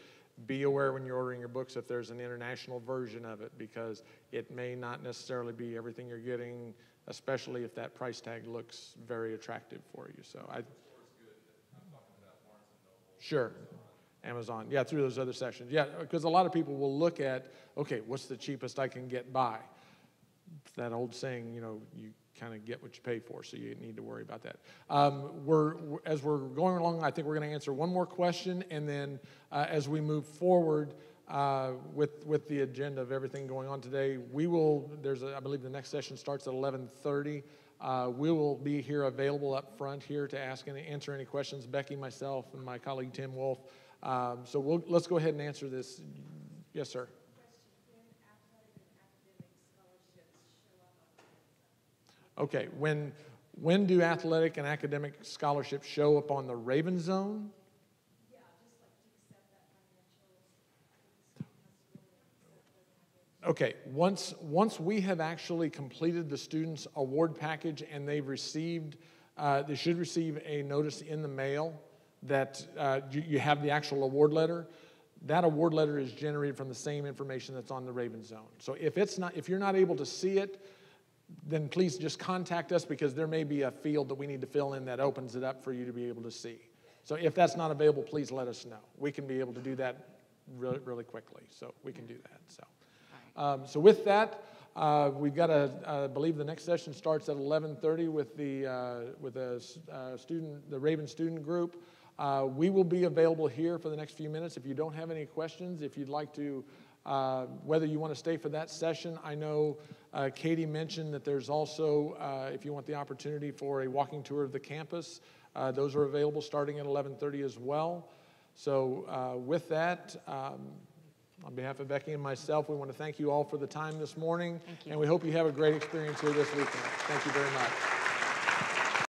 be aware when you're ordering your books if there's an international version of it, because it may not necessarily be everything you're getting, especially if that price tag looks very attractive for you. So I. Sure. Amazon, yeah, through those other sections. Yeah, because a lot of people will look at, okay, what's the cheapest I can get by? that old saying, you know, you kind of get what you pay for, so you need to worry about that. Um, we're, as we're going along, I think we're going to answer one more question, and then uh, as we move forward uh, with, with the agenda of everything going on today, we will, there's, a, I believe the next session starts at 1130. Uh, we will be here available up front here to ask and answer any questions. Becky, myself, and my colleague Tim Wolf. Um, so we'll, let's go ahead and answer this. Yes, sir. Okay, when, when do athletic and academic scholarships show up on the Raven Zone? Okay, once, once we have actually completed the student's award package and they've received, uh, they should receive a notice in the mail that uh, you, you have the actual award letter. That award letter is generated from the same information that's on the Raven Zone. So if it's not, if you're not able to see it, then please just contact us because there may be a field that we need to fill in that opens it up for you to be able to see. So if that's not available, please let us know. We can be able to do that really, really quickly. So we can do that. So, um, so with that, uh, we've got a, I believe the next session starts at 11:30 with the uh, with the uh, student, the Raven student group. Uh, we will be available here for the next few minutes. If you don't have any questions, if you'd like to, uh, whether you want to stay for that session, I know uh, Katie mentioned that there's also, uh, if you want the opportunity for a walking tour of the campus, uh, those are available starting at 11:30 as well. So uh, with that, um, on behalf of Becky and myself, we want to thank you all for the time this morning, and we hope you have a great experience here this weekend. Thank you very much.